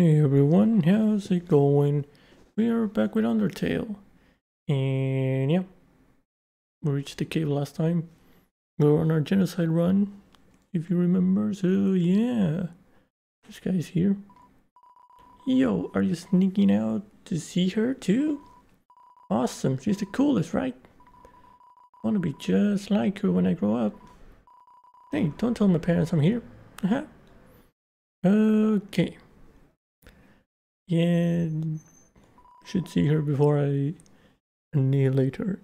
Hey everyone, how's it going? We are back with Undertale. And yeah, we reached the cave last time. We were on our genocide run, if you remember. So yeah, this guy's here. Yo, are you sneaking out to see her too? Awesome, she's the coolest, right? I want to be just like her when I grow up. Hey, don't tell my parents I'm here. Uh-huh. Okay. Yeah, should see her before I annihilate her.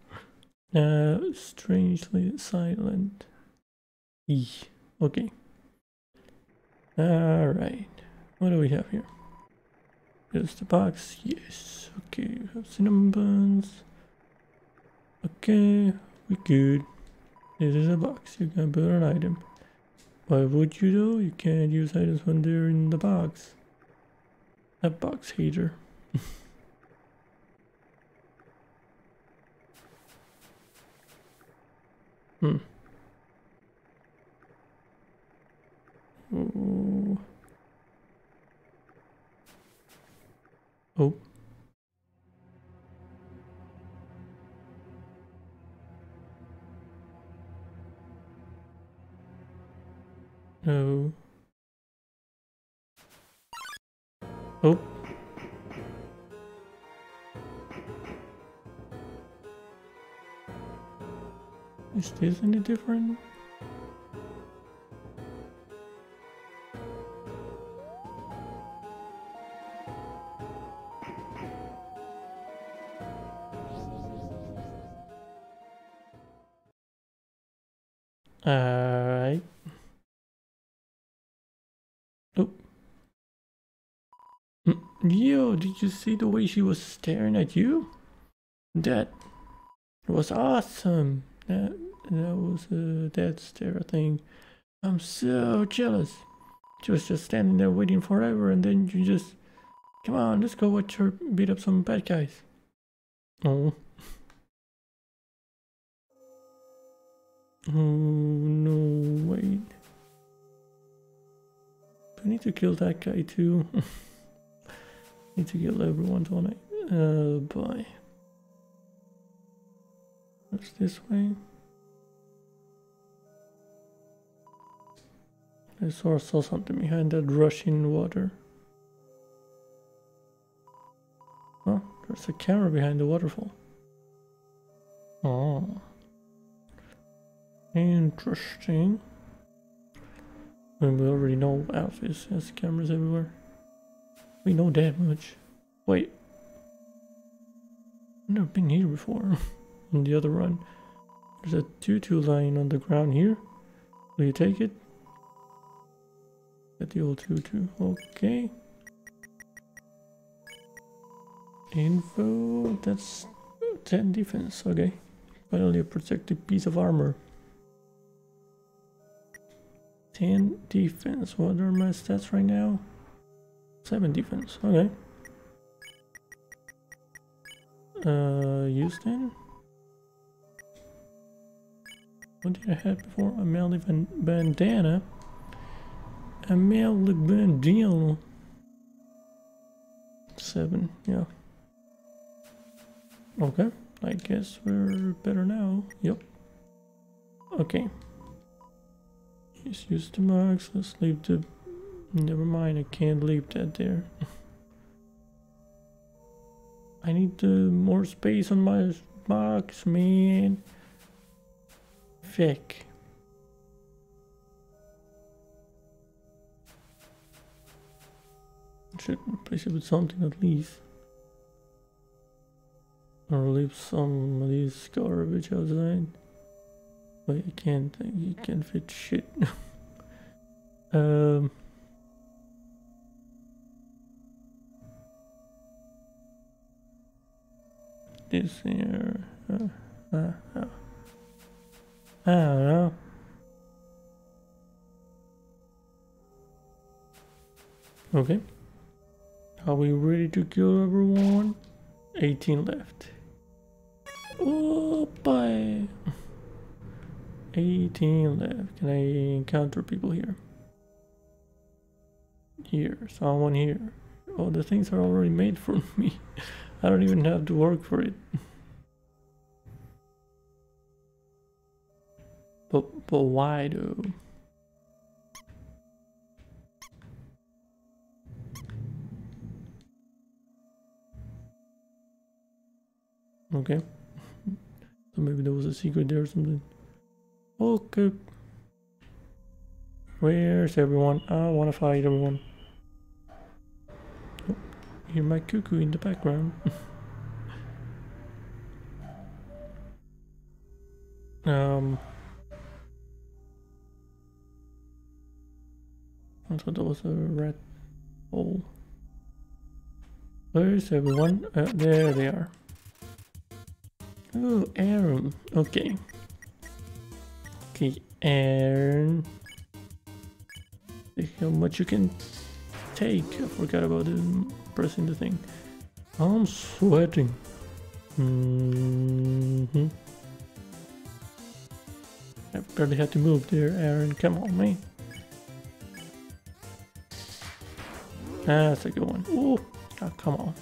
uh, strangely silent. E. Okay. Alright. What do we have here? Is the box? Yes. Okay, we have cinnamon buns. Okay, we good. This is a box. You can put an item. Why would you though? You can't use items when they're in the box. A box hater. hmm. Oh. Oh. No. Oh. Is this any different? Alright. Yo, did you see the way she was staring at you? That was awesome. That that was uh, a dead stare thing. I'm so jealous. She was just standing there waiting forever and then you just come on, let's go watch her beat up some bad guys. Oh. Oh no, wait. I need to kill that guy too. need to kill everyone, don't I? Uh, boy. What's this way? I saw, saw something behind that rushing water. Oh, there's a camera behind the waterfall. Oh. Interesting. I mean, we already know Alphys has cameras everywhere. We know that much. Wait. I've never been here before. on the other run. There's a tutu lying on the ground here. Will you take it? Get the old tutu. Okay. Info. That's 10 defense. Okay. Finally a protected piece of armor. 10 defense. What are my stats right now? 7 defense. Okay. Uh, Houston? What did I have before? A van bandana. A Melly bandana. Seven, yeah. Okay, I guess we're better now. Yep. Okay. Just use the marks. Let's leave the. Never mind, I can't leave that there. I need uh, more space on my box, man. Fick. Should replace it with something at least. Or leave some of these garbage outside. But you can't, you can't fit shit. um. This here. Uh, uh, uh. I don't know. Okay. Are we ready to kill everyone? 18 left. Oh boy. 18 left. Can I encounter people here? Here, someone here. Oh, the things are already made for me. I don't even have to work for it. But, but why though? Okay. So maybe there was a secret there or something. Okay. Where's everyone? I wanna fight everyone. Hear my cuckoo in the background. um I thought was a red hole. Where's everyone? Uh, there they are. Oh, Aaron. Okay. Okay, Aaron. See how much you can take. I forgot about the, pressing the thing. I'm sweating. Mm -hmm. I barely had to move there, Aaron. Come on, man. That's a good one. Oh, oh come on.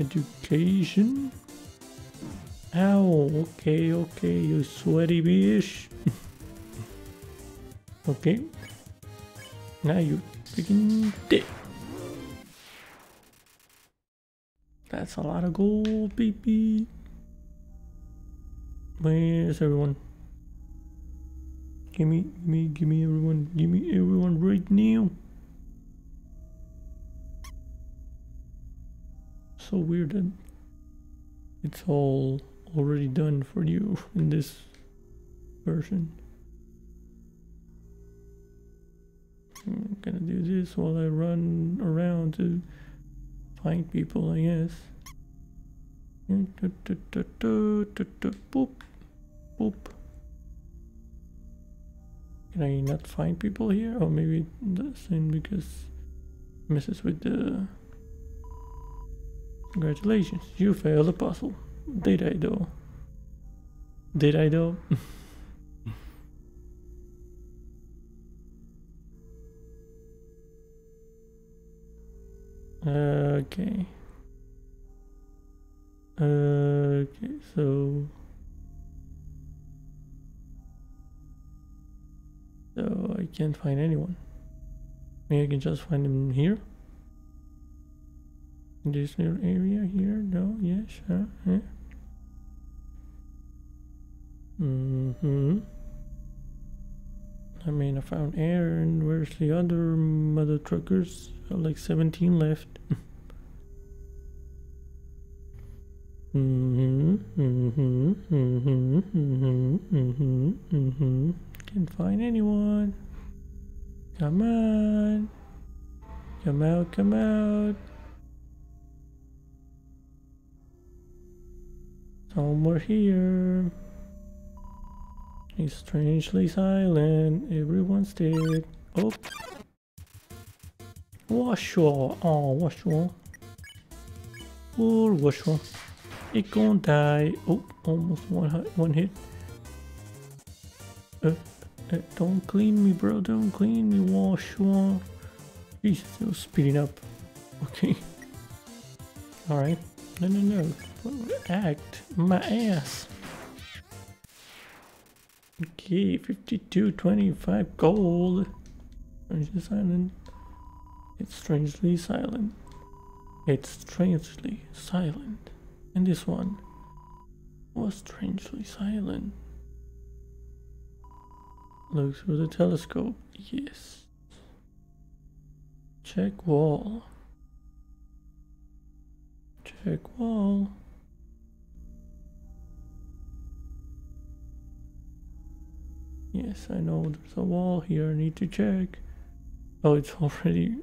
Education. Ow, okay, okay, you sweaty bitch. okay. Now you freaking dick. That's a lot of gold, baby. Where's everyone? Give me, give me, give me everyone, give me everyone right now. So weird that it's all already done for you in this version. I'm gonna do this while I run around to find people, I guess. Boop, boop. Can I not find people here? Or maybe that's in because messes with the Congratulations, you failed the puzzle. Did I though? Did I though? okay. Okay, so... So I can't find anyone. Maybe I can just find them here? this little area here no yes huh? yeah. mm-hmm I mean I found air and where's the other mother truckers like 17 left mm-hmm mm-hmm mm-hmm mm-hmm mm-hmm mm-hmm can't find anyone come on come out come out Somewhere here. He's strangely silent. Everyone's dead. Oh. Woshua. Oh, Woshua. Poor Woshua. It gonna die. Oh, almost one, one hit. Uh, uh, don't clean me, bro. Don't clean me, Woshua. Jesus, it was speeding up. Okay. Alright. No, no, no act my ass. Okay, 52.25 gold. Strangely silent. It's strangely silent. It's strangely silent. And this one was strangely silent. Look through the telescope. Yes. Check wall. Check wall. Yes, I know there's a wall here. I need to check. Oh, it's already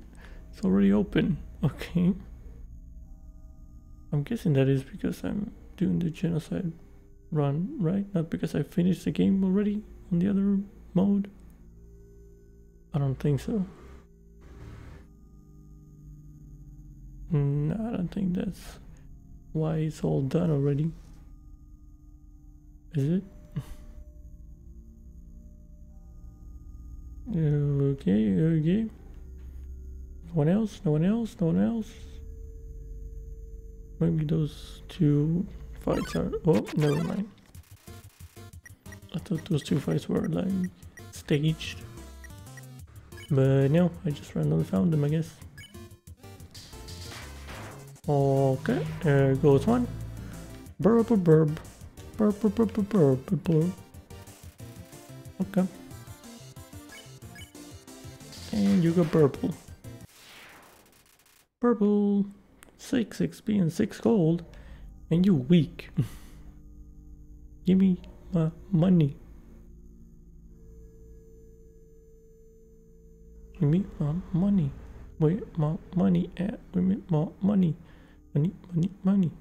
it's already open. Okay. I'm guessing that is because I'm doing the genocide run, right? Not because I finished the game already on the other mode. I don't think so. No, I don't think that's why it's all done already. Is it? Okay, okay. No one else? No one else? No one else? Maybe those two fights are... Oh, never mind. I thought those two fights were like staged. But no, I just randomly found them, I guess. Okay, there goes one. Burb, burb. Burb, burb, burb, burb, burb, burb. Okay. And you got purple. Purple. 6 XP and 6 gold. And you weak. Give me my money. Give me my money. Where my money at? Where my money? Money, money, money.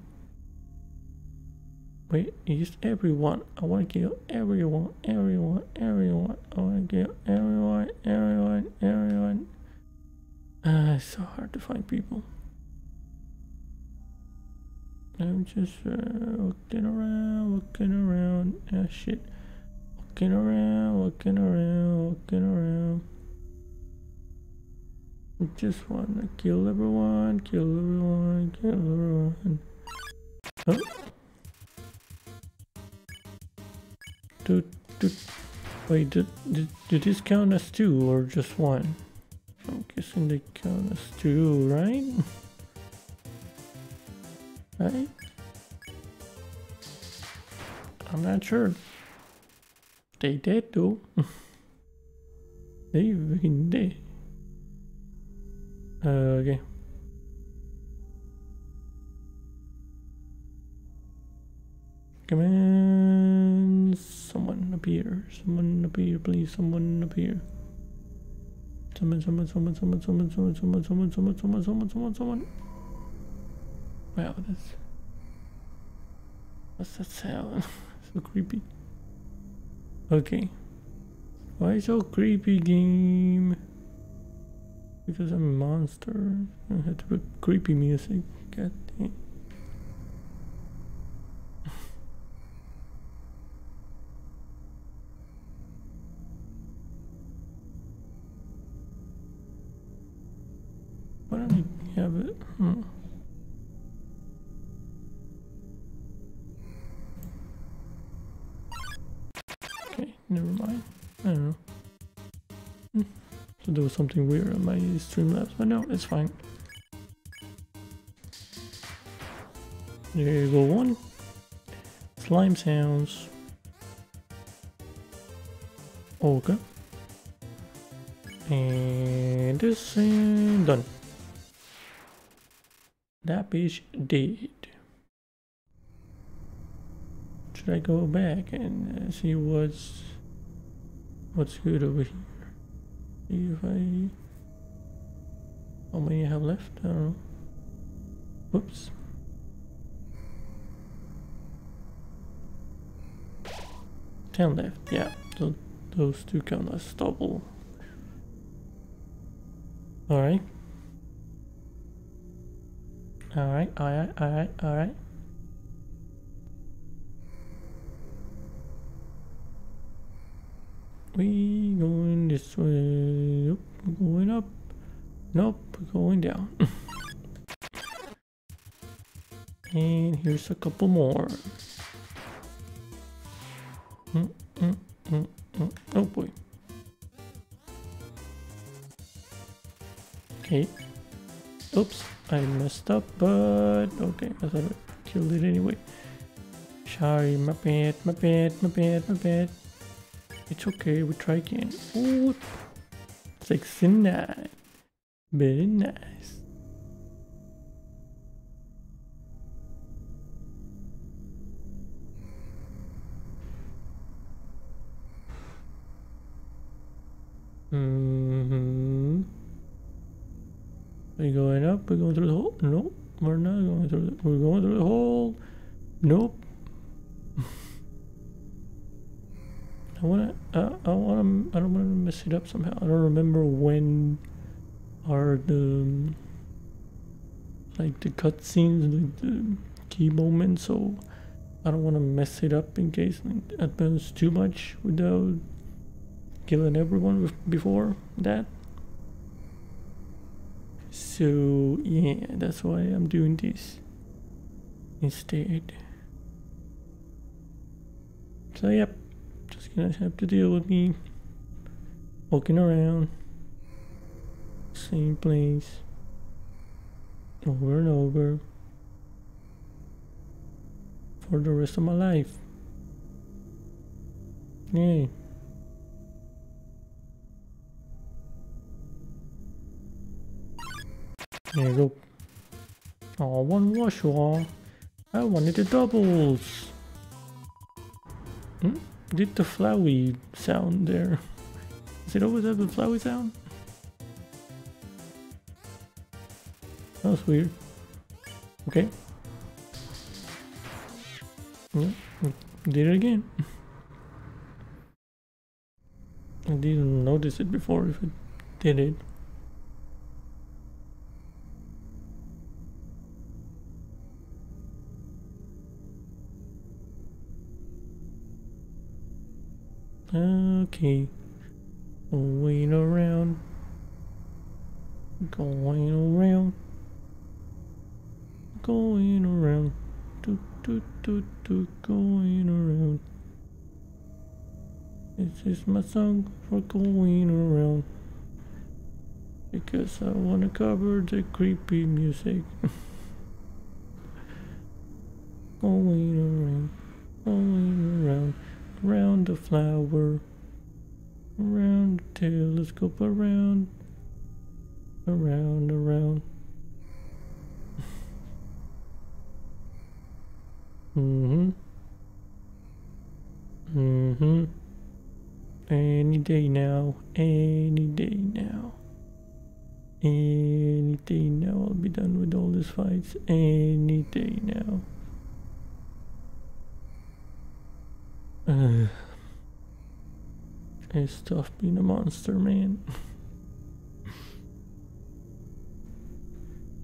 Wait, is everyone? I want to kill everyone, everyone, everyone. I want to kill everyone, everyone, everyone. Ah, it's so hard to find people. I'm just uh, looking around, looking around. Ah, shit. Looking around, looking around, looking around. I just wanna kill everyone, kill everyone, kill everyone. Oh. Do, do, wait, did, did, did this count as two or just one? I'm guessing they count as two, right? right? I'm not sure. They did though. they fucking did. Uh, okay. Come on, someone here. Someone here, please. Someone up here. Someone, someone, someone, someone, someone, someone, someone, someone, someone, someone, someone, someone, someone. Wow, that's what's that sound? so creepy. Okay. Why so creepy, game? Because I'm a monster. I had to put creepy music. God damn. Why don't you have it? Hmm. There was something weird on my Streamlabs, but no, it's fine. There you go, one. Slime sounds. Okay. And this and done. That bitch dead. Should I go back and uh, see what's what's good over here? If I how many I have left? I don't know. Whoops. Ten left. Yeah, so those two count as double. All right. All right. All right. All right. All right. We this way. Nope, we're going up. Nope, we're going down. and here's a couple more. Mm, mm, mm. Oh boy. Okay. Oops, I messed up, but okay, I thought I killed it anyway. Sorry, my bad, my bad, my bad, my bad. It's okay, we try again. Ooh, 69. Very nice. Mm-hmm. Are you going up? We're going through the hole? Nope, we're not going through the, we're going through the hole. Nope. I wanna, uh, I wanna, I don't wanna mess it up somehow. I don't remember when are the, like the cutscenes, like the key moments, so I don't wanna mess it up in case I advance too much without killing everyone before that. So yeah, that's why I'm doing this instead. So yep, just gonna have to deal with me walking around same place over and over for the rest of my life. Yay. There you go. Oh, one wash wall. I wanted the doubles. Hmm? Did the flowy sound there? Does it always have a flowy sound? That was weird. Okay. Yeah, did it again. I didn't notice it before if it did it. Okay. Going around. Going around. Going around. Do do do do going around. This is my song for going around. Because I wanna cover the creepy music. going around, going around around the flower, around telescope, around, around, around. mm-hmm. Mm-hmm. Any day now, any day now. Any day now, I'll be done with all these fights. Any day now. Uh, it's tough being a monster, man.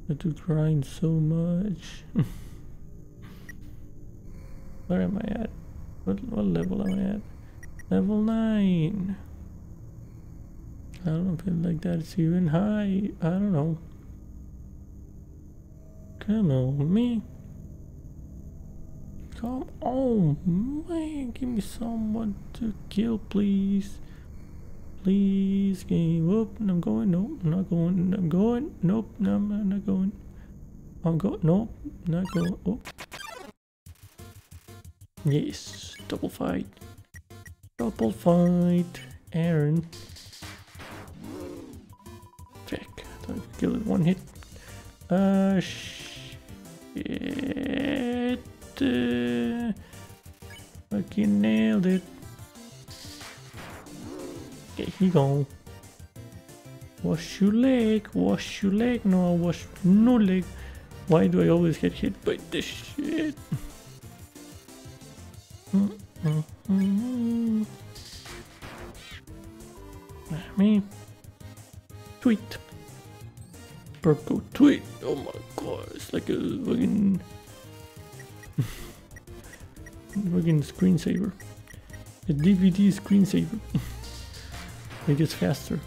I do grind so much. Where am I at? What, what level am I at? Level 9. I don't feel like that's even high. I don't know. Come on, me. Come on, man. Give me someone to kill, please. Please, game. up. I'm going. Nope, I'm not going. I'm going. Nope, no, I'm not going. I'm going. Nope, not going. Oh. Yes, double fight. Double fight. Aaron. Check. Could kill it one hit. Uh, shit fucking nailed it. Okay, he gone. Wash your leg, wash your leg, no, wash no leg. Why do I always get hit by this shit? Mm -mm. Me. Tweet. Purple tweet. Oh my god, it's like a fucking Fucking screensaver. A DVD screensaver. it gets faster.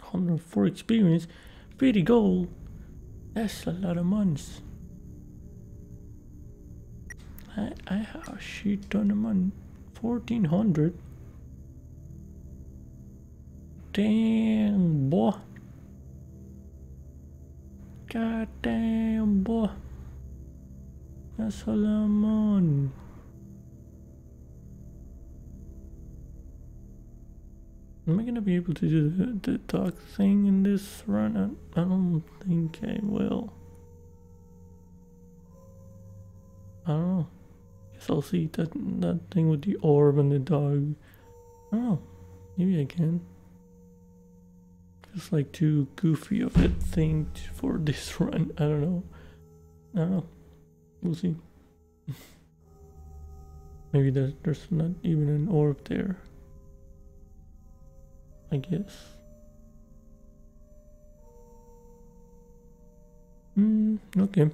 104 experience, 50 gold. That's a lot of months. I, I oh, have a shit ton of money. 1400. Damn, boy. God damn, boy. Ya Solomon. Am I gonna be able to do the, the talk thing in this run? I, I don't think I will. I don't know. Guess I'll see that that thing with the orb and the dog. I don't know. Maybe I can. It's like too goofy of a thing for this run. I don't know. I don't know. We'll see. Maybe there's, there's not even an orb there. I guess. Hmm, okay.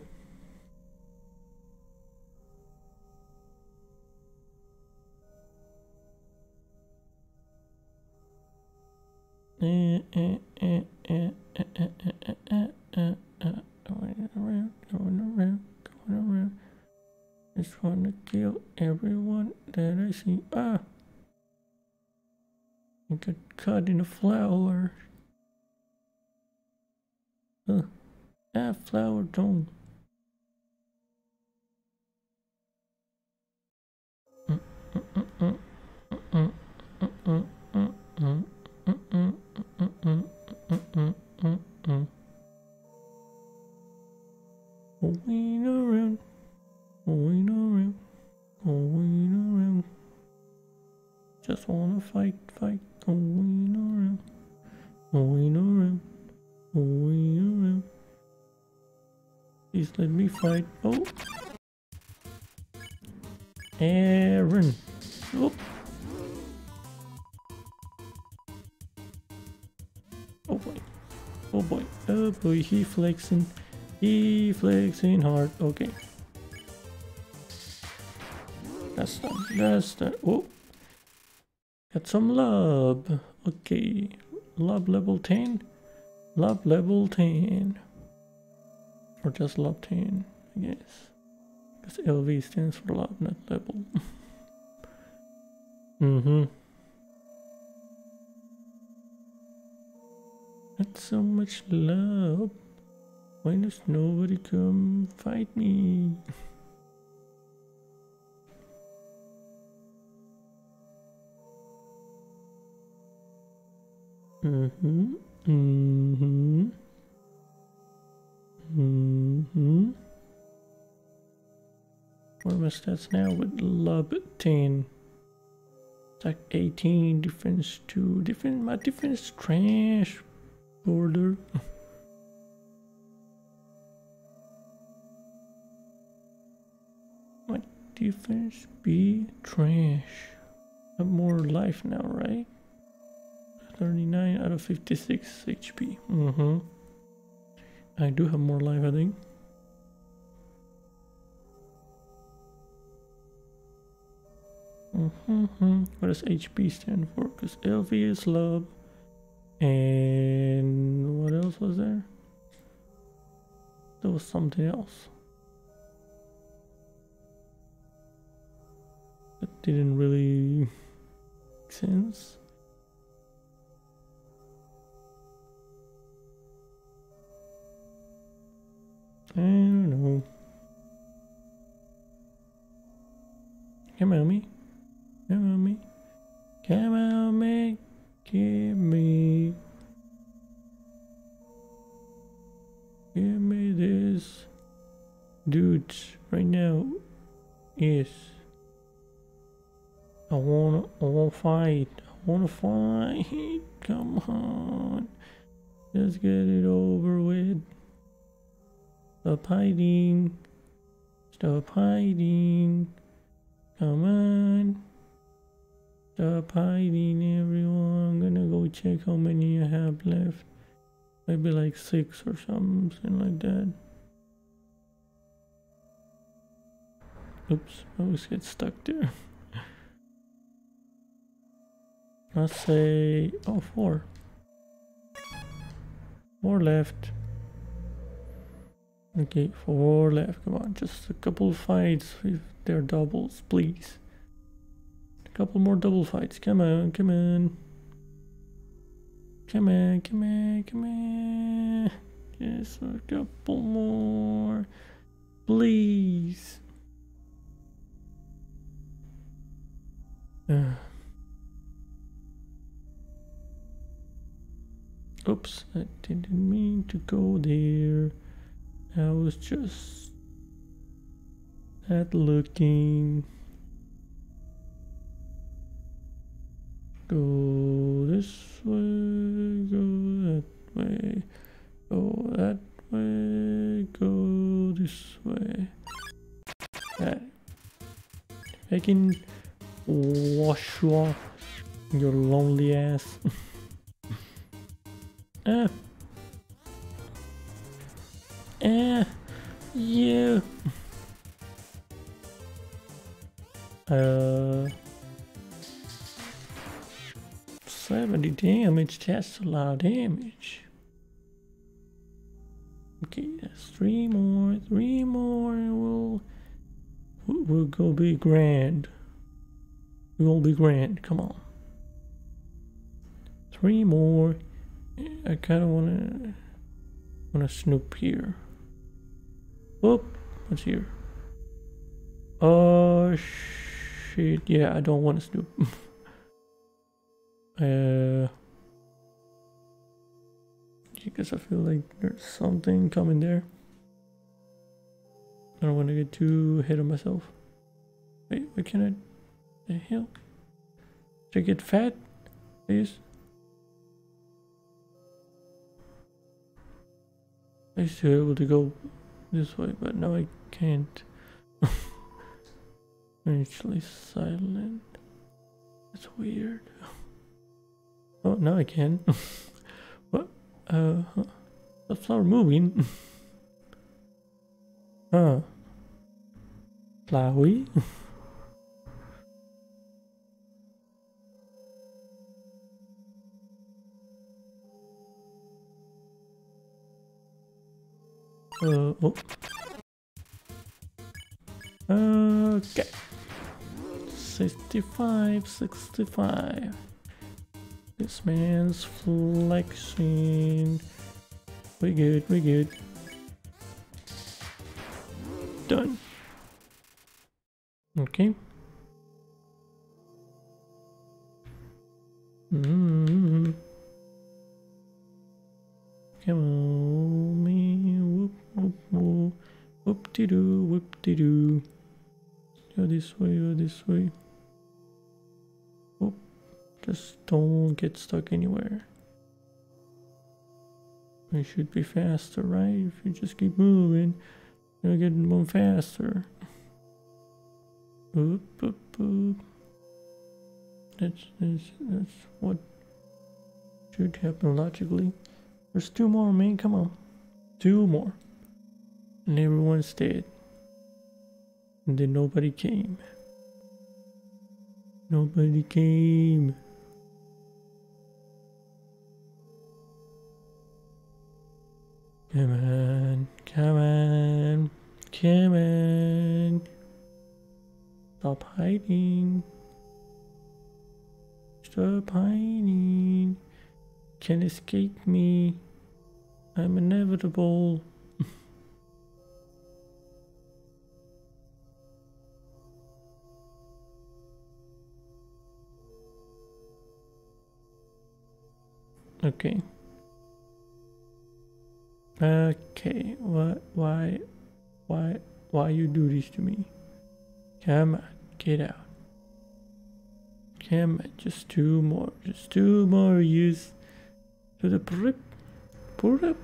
Eh, eh, eh, eh. uh, uh, uh, uh, uh, uh, going around, going around, going around. Just wanna kill everyone that I see. Ah! I got caught in a flower. Uh, ah, flower dome. Mm, mm, mm, mm, fight, fight, going around, going around, going around. Please let me fight. Oh, Aaron. Oh. Oh boy. Oh boy. Oh boy. He flexing. He flexing hard. Okay. That's done. That's done. Oh. Got some love. Okay. Love level 10. Love level 10. Or just love 10, I guess. Because LV stands for love, not level. mm-hmm. Not so much love. Why does nobody come fight me? mm-hmm. Mm-hmm. Mm-hmm. What are my stats now with love 10? Attack 18, defense 2, defense, my defense trash. Border. my defense be trash. I have more life now, right? 39 out of 56 HP. Mm-hmm. I do have more life, I think. Mm -hmm. What does HP stand for? Because LV is love. And what else was there? There was something else. That didn't really make sense. I don't know. Come on, me. Come on, me. Come on, me. Give me. Give me this. Dudes, right now. Yes. I wanna, I wanna fight. I wanna fight. Come on. Let's get it over with. Stop hiding. Stop hiding. Come on. Stop hiding, everyone. I'm gonna go check how many I have left. Maybe like six or something like that. Oops, I always get stuck there. Let's say, oh, four. Four left. Okay, four left. Come on, just a couple fights with their doubles, please. A couple more double fights. Come on, come on. Come on, come on, come on. Just a couple more. Please. Uh. Oops, I didn't mean to go there. I was just not looking. Go this way, go that way, go that way, go this way. I can wash off your lonely ass. ah. Eh, you. Uh, 70 damage, that's a lot of damage. Okay, that's three more, three more, and we'll we'll go be grand. We'll be grand. Come on. Three more. I kind of wanna wanna snoop here. Whoop! What's here? Oh shit! Yeah, I don't want to snoop. uh. Because I feel like there's something coming there. I don't want to get too ahead of myself. Wait, why can I? The hell? Did I get fat? Please? I used to be able to go this way, but now I can't. Actually silent. That's weird. Oh, now I can. what? Uh, the flower moving. huh. Flowey? Uh, oh. Okay. 65, 65. This man's flexing. We good, we good. Done. Okay. Mm -hmm. Come on, whoop. Whoop de doo, whoop de doo. Go this way, go this way. Whoop. Just don't get stuck anywhere. It should be faster, right? If you just keep moving, you'll get more faster. Oop, oop, oop. That's, that's, that's what should happen logically. There's two more, man. Come on. Two more. And everyone's dead. And then nobody came. Nobody came. Come on, come on, come on. Stop hiding. Stop hiding. Can't escape me. I'm inevitable. Okay. Okay, what, why, why, why you do this to me? Come on, get out. Come on, just two more, just two more use to the prip, prip,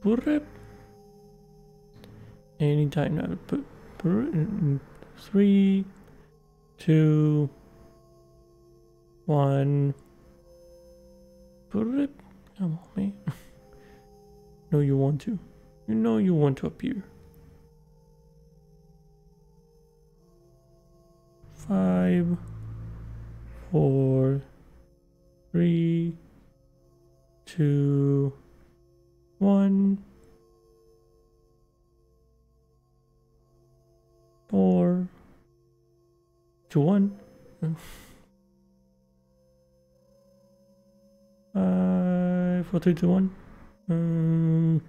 prip. Anytime now, put, mm, three, two, one. Come on, man. No, you want to. You know you want to appear. Five, four, three, two, one, four, two, one. Five, four, three, two, one. Um,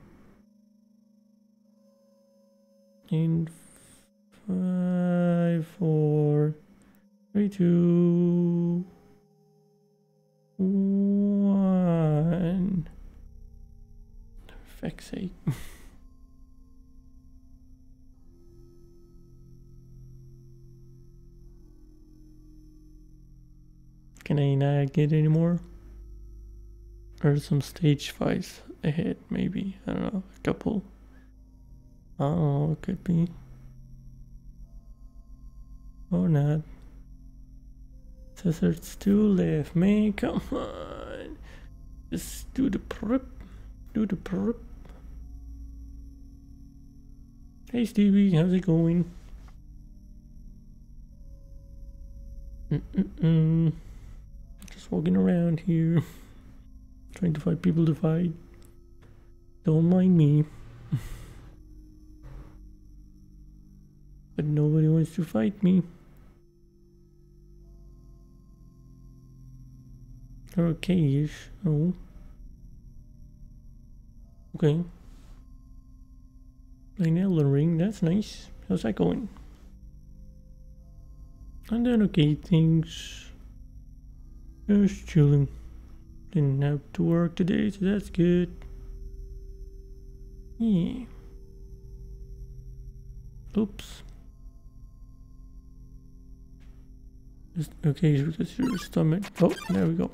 in five, four, three, two, one. For fuck's sake. Can I not get any more? Or some stage fights? ahead, maybe. I don't know, a couple. I don't know, it could be. Or not. Says there's two left, man, come on. Just do the prep. Do the prep. Hey Stevie, how's it going? Mm -mm -mm. Just walking around here, trying to find people to fight. Don't mind me. but nobody wants to fight me. They're okay-ish. Oh. Okay. Playing Elden Ring, that's nice. How's that going? I'm doing okay, things. Just chilling. Didn't have to work today, so that's good. Yeah. Oops. Just, okay, because your stomach. Oh, there we go.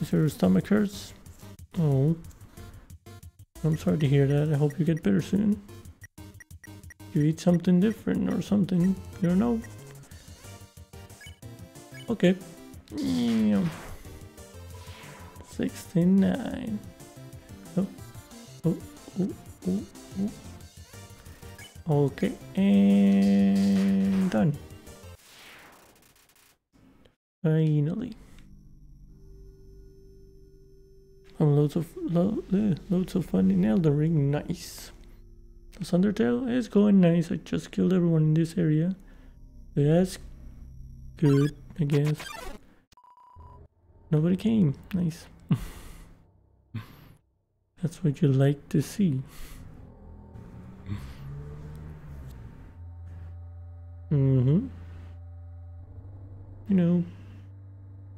Is your stomach hurts? Oh. I'm sorry to hear that. I hope you get better soon. You eat something different or something. You don't know. Okay. Yeah. 69. Oh, oh, oh, oh, oh. Okay, and done. Finally. And loads of lo uh, loads of fun in Elden Ring. Nice. This Undertale is going nice. I just killed everyone in this area. That's good, I guess. Nobody came. Nice. That's what you like to see. Mm-hmm. You know,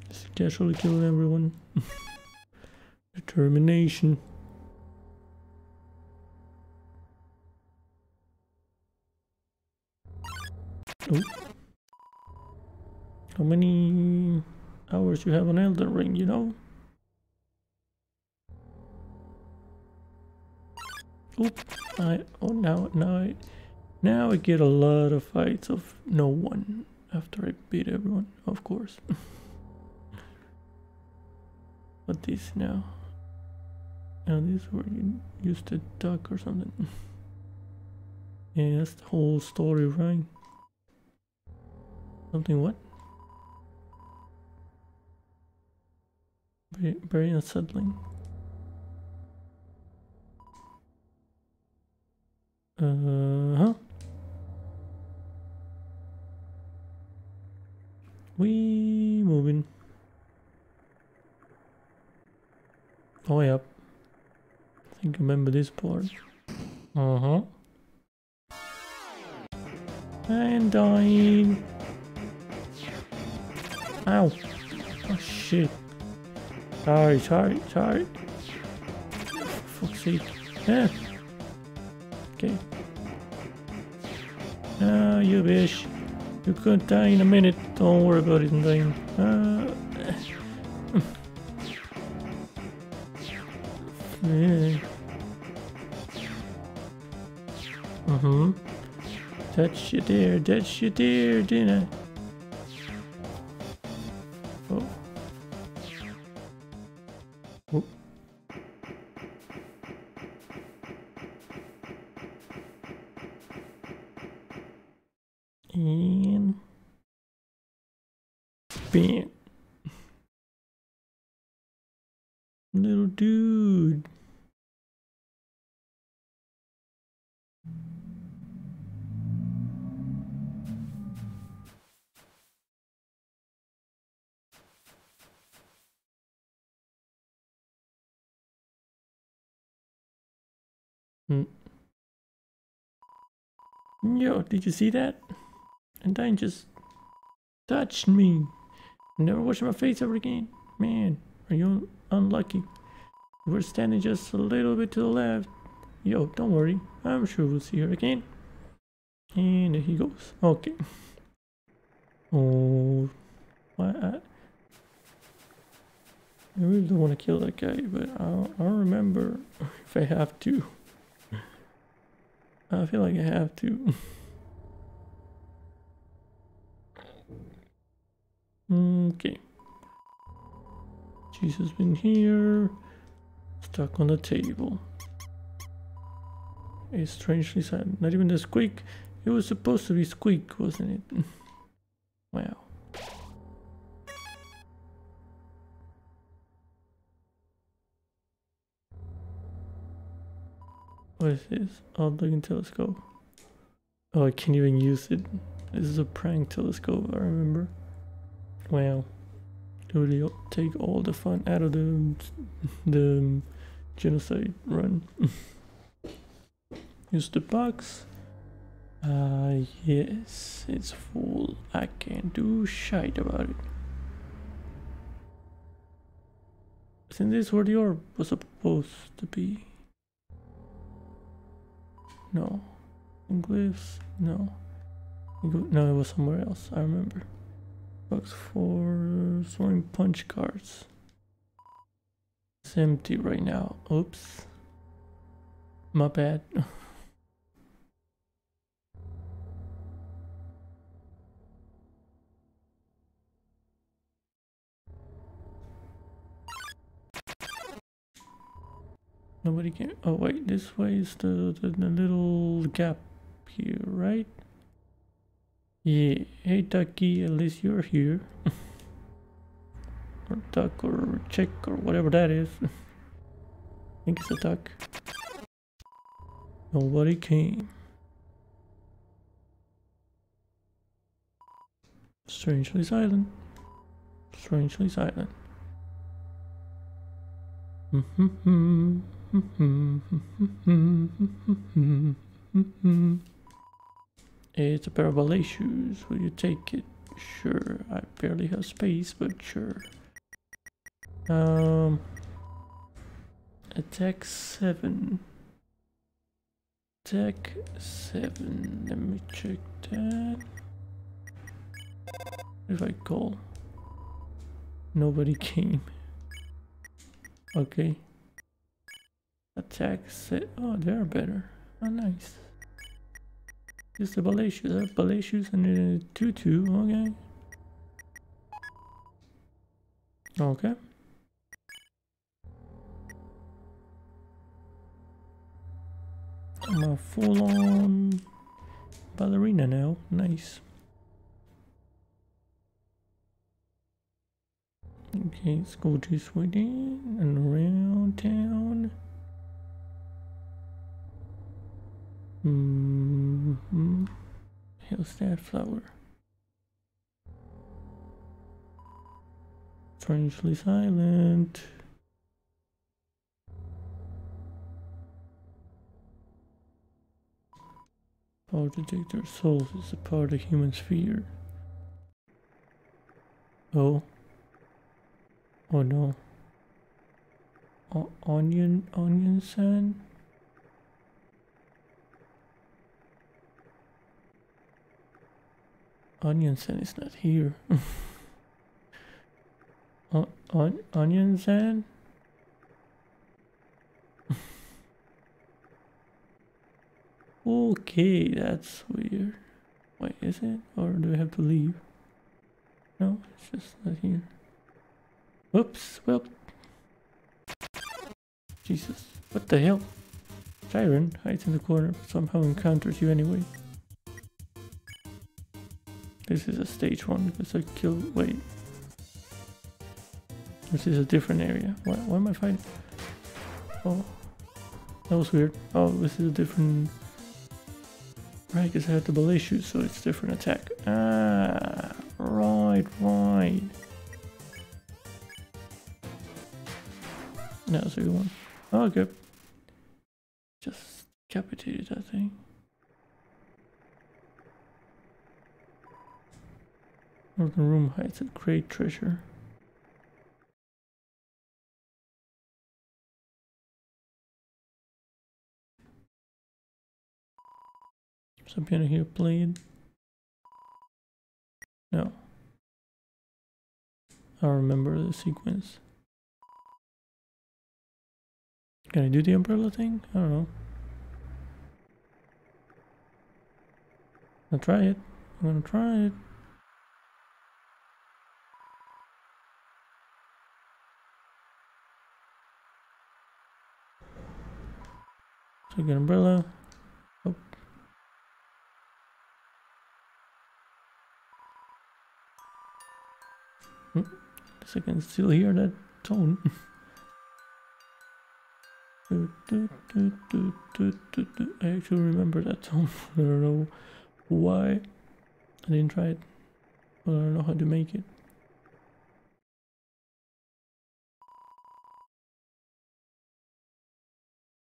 just casually kill everyone. Determination. Oh. How many hours you have on Elden Ring, you know? Oop, I, oh now, now I, now I get a lot of fights of no one after I beat everyone, of course. what this now? Now this where you used to duck or something. yeah, that's the whole story, right? Something what? Very, very unsettling. Uh huh. We moving. Oh yep. I think I remember this part. Uh huh. And dying. Ow. Oh shit. Sorry, sorry, sorry. For fuck's sake. Yeah. Okay. Ah, you bitch. You could die in a minute. Don't worry about it in dying. Uh, yeah. Uh-huh. That's you there, that's you there, didn't I? Yo, did you see that? And then just touched me. Never wash my face ever again. Man, are you unlucky? We're standing just a little bit to the left. Yo, don't worry. I'm sure we'll see her again. And there he goes. Okay. Oh, what? I, I really don't want to kill that guy, but I'll, I'll remember if I have to. I feel like I have to. okay. Jesus been here. Stuck on the table. It's strangely silent. Not even the squeak. It was supposed to be squeak, wasn't it? wow. What is this? Odd looking telescope. Oh, I can't even use it. This is a prank telescope, I remember. Wow. It would take all the fun out of the, the genocide run. Use the box. Uh, yes, it's full. I can't do shite about it. Isn't this where the orb was supposed to be? No. Glyphs? No. No, it was somewhere else. I remember. Box for storing punch cards. It's empty right now. Oops. My bad. Nobody came. Oh wait, this way is the, the, the little gap here, right? Yeah. Hey, ducky. At least you're here. or duck or chick or whatever that is. I think it's a duck. Nobody came. Strangely silent. Strangely silent. it's a pair of ballet shoes. Will you take it? Sure. I barely have space, but sure. Um, attack seven. Attack seven. Let me check that. If I call, nobody came. Okay. Attack set. Eh, oh, they're better. Oh, nice. Just the shoes. I shoes and a tutu. Okay. Okay. I'm a full-on ballerina now. Nice. Okay, let's go to Sweden and around town. Mm hmm. How's that flower? Strangely silent. Power detector souls is a part of human sphere. Oh. Oh no. O onion, Onionsan? Onionsan is not here. on Onionsan? okay, that's weird. Wait, is it? Or do I have to leave? No, it's just not here. Oops, well. Jesus, what the hell? Shyren hides in the corner, but somehow encounters you anyway. This is a stage one because I killed. Wait. This is a different area. Why, why am I fighting? Oh. That was weird. Oh, this is a different. Right, because I have the ballet shoes, so it's different attack. Ah, right, right. No, that's a good one. Oh, okay. Just decapitated that thing. Northern room hides a great treasure. Some piano here played. No. I remember the sequence. Can I do the umbrella thing? I don't know. I'll try it. I'm gonna try it. Take an umbrella. Oh. Hmm. I can still hear that tone. Do, do, do. I actually remember that tone. I don't know why I didn't try it. I don't know how to make it.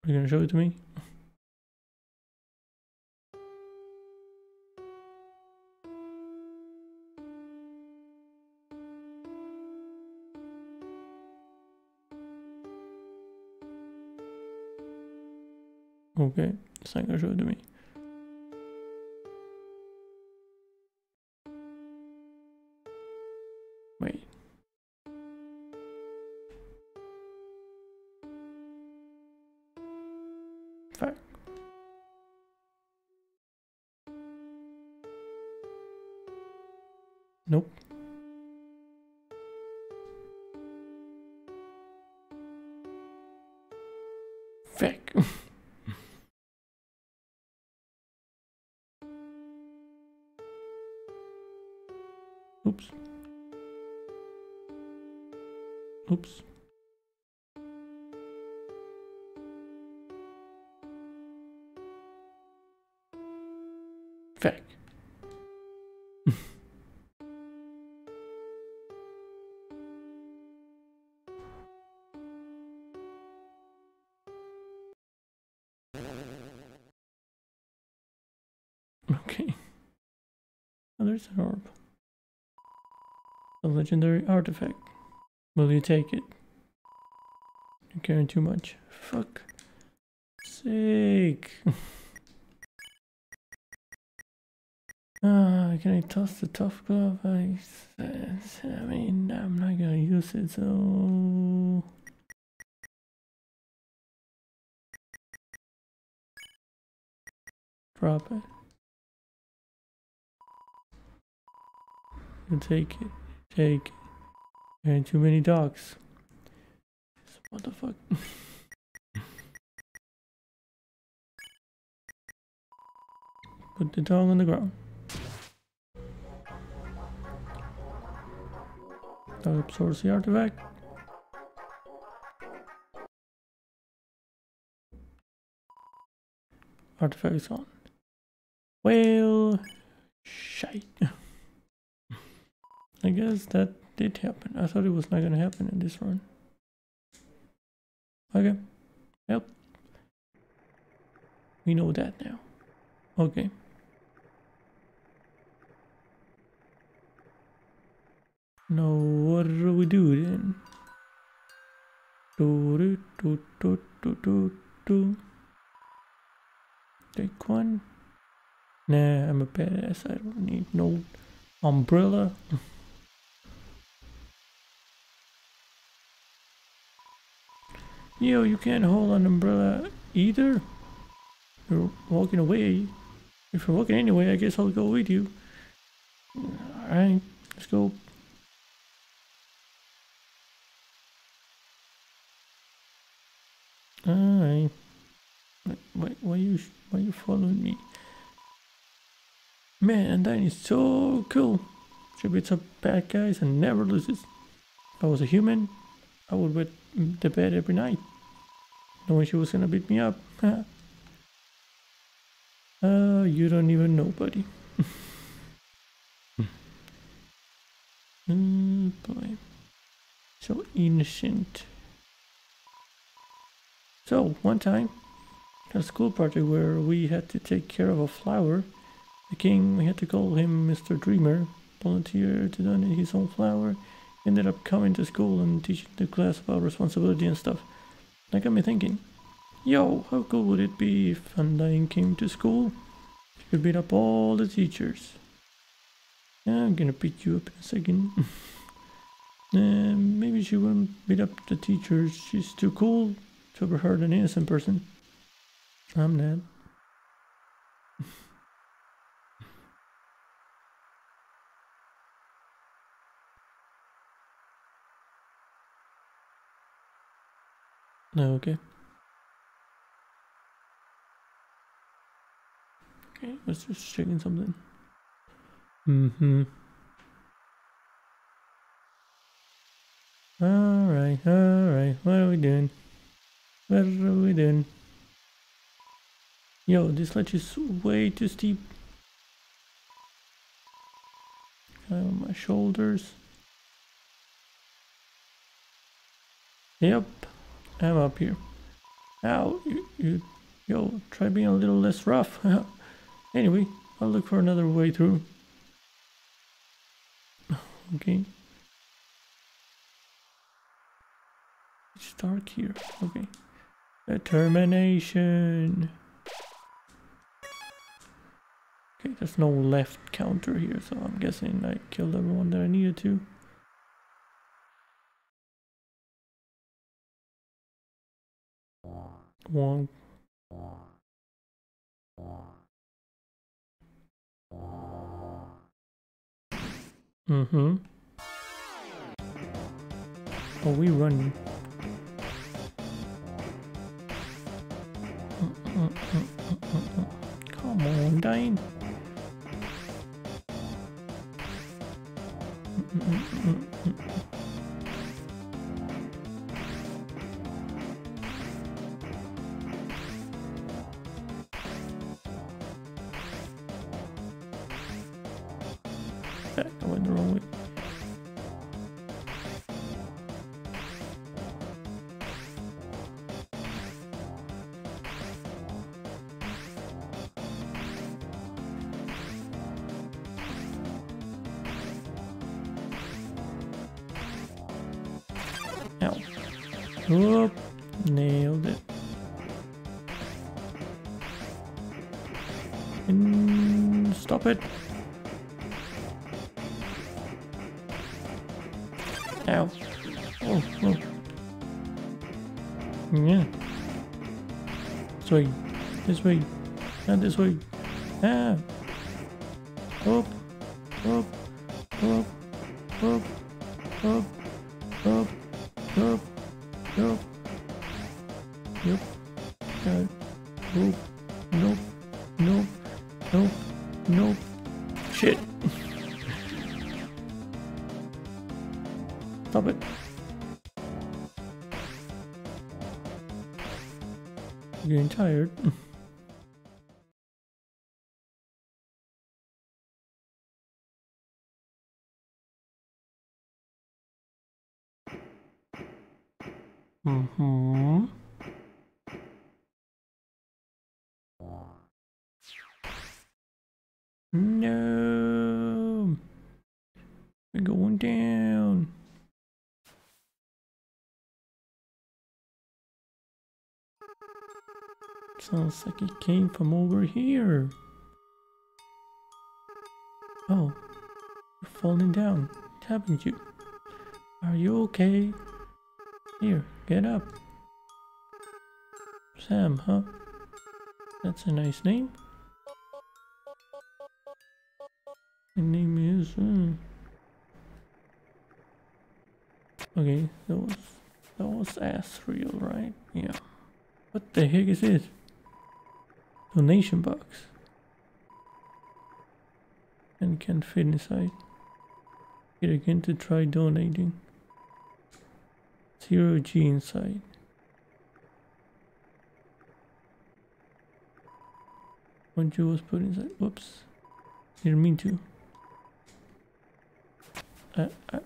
Are you gonna show it to me? Okay, it's not gonna show. An orb. A legendary artifact. Will you take it? You're carrying too much. Fuck. Sake. Ah, can I toss the tough glove? I, I mean, I'm not gonna use it, so... Drop it. Take it. Take it. And too many dogs. What the fuck? Put the dog on the ground. Dog absorbs the artifact. Artifact is gone. Well, shite. I guess that did happen. I thought it was not gonna happen in this run. Okay. Yep. We know that now. Okay. Now what do we do then? Do do do do do do do. Take one. Nah, I'm a badass. I don't need no umbrella. Yo, you can't hold an umbrella either. You're walking away. If you're walking anyway, I guess I'll go with you. Alright, let's go. Alright. Why, why you why you following me? Man, Undyne is so cool. Beats up bad guys and never loses. If I was a human, I would wet the bed every night, knowing she was gonna beat me up. uh, you don't even know, buddy. mm, boy, so innocent. So one time, a school party where we had to take care of a flower. The king, we had to call him Mr. Dreemurr, volunteered to donate his own flower ended up coming to school and teaching the class about responsibility and stuff. That got me thinking, yo, how cool would it be if Undyne came to school? She could beat up all the teachers. Yeah, I'm gonna beat you up in a second. uh, maybe she wouldn't beat up the teachers. She's too cool to hurt an innocent person. I'm not. Okay. Okay, let's just checking something. Mm-hmm. Alright, alright, what are we doing? What are we doing? Yo, this ledge is way too steep. on my shoulders. Yep, I'm up here. Ow, you, you, yo, try being a little less rough. anyway, I'll look for another way through. Okay. It's dark here. Okay. Determination. Okay, there's no left counter here, so I'm guessing I killed everyone that I needed to. One. Mm-hmm. Oh, we running. Come on, Dane. Mm-mm. Ow. Oh, oh. Yeah. This way. This way. Not this way. Ah. Up. Up. Up. Up. Up. Up. Sounds like it came from over here. Oh, you're falling down, haven't you? Are you okay? Here, get up. Sam, huh? That's a nice name. My name is. Uh... Okay, that was that was Asriel, right? Yeah. What the heck is this? Donation box. And can't fit inside. Hit again to try donating. Zero G inside. One G was put inside. Whoops. Didn't mean to. I I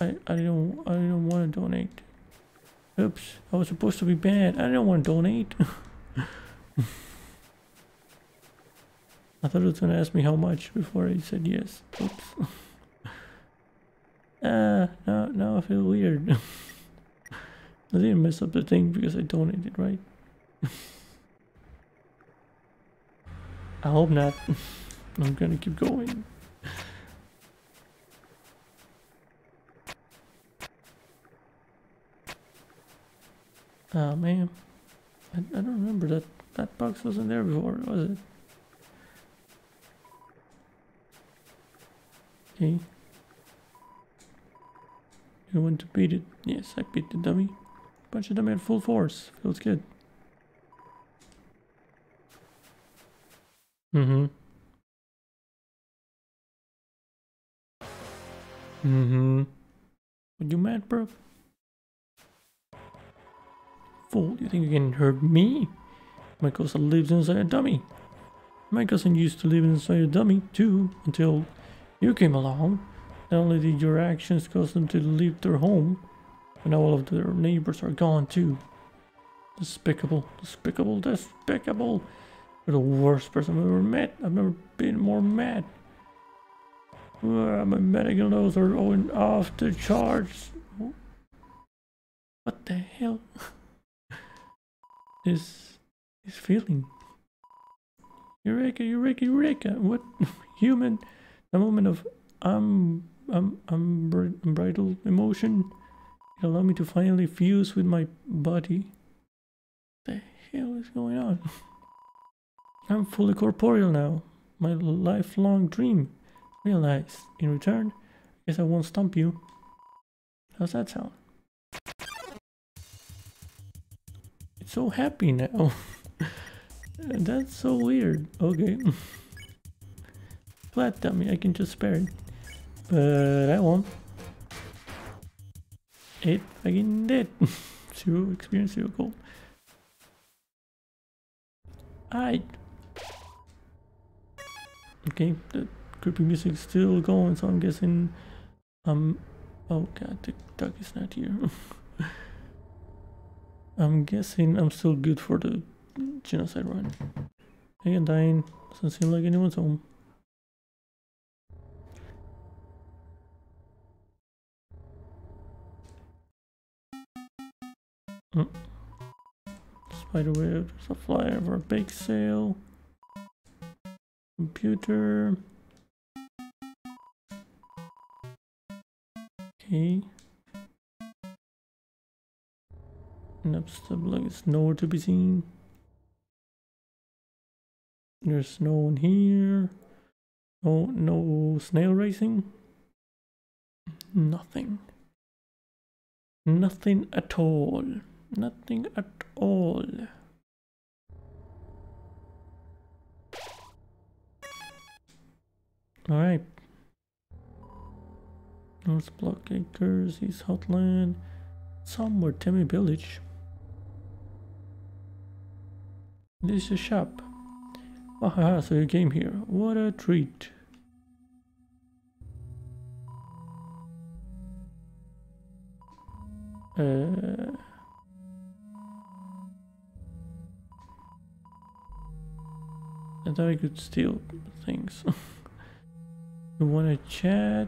I I don't I don't want to donate. Oops, I was supposed to be bad. I don't want to donate. I thought it was gonna ask me how much before I said yes. Oops. Ah, now now I feel weird. I didn't mess up the thing because I donated, right? I hope not. I'm gonna keep going. Oh man, I, I don't remember that that box wasn't there before, was it? Okay. You want to beat it? Yes, I beat the dummy. Bunch of dummy at full force. Feels good. Mm-hmm. Mm-hmm. Are you mad, bro? fool. You think you can hurt me? My cousin lives inside a dummy. My cousin used to live inside a dummy too, until you came along. Not only did your actions cause them to leave their home, but now all of their neighbors are gone too. Despicable, despicable, despicable. You're the worst person I've ever met. I've never been more mad. Uh, my medical notes are going off the charts. What the hell is this feeling? Eureka, Eureka, Eureka! What human? A moment of um, um, unbridled emotion. It allowed me to finally fuse with my body. What the hell is going on? I'm fully corporeal now. My lifelong dream realized. In return, I guess I won't stump you. How's that sound? It's so happy now. That's so weird. Okay. Flat dummy, I can just spare it. But I won't. It fucking did. zero experience, zero gold. I. Okay, the creepy music is still going, so I'm guessing. Um. Oh god, the duck is not here. I'm guessing I'm still good for the genocide run. Again, dying. Doesn't seem like anyone's home. Mm. Spiderweb, there's a flyer for a bake sale. Computer. Okay. Nope, stuff like it's nowhere to be seen. There's no one here. Oh, no snail racing. Nothing. Nothing at all. Nothing at all. Alright. North Blook Acres, East Hotland, somewhere Temmie Village. This is a shop. Aha, so you came here. What a treat. Uh, I thought I could steal things. you want to chat?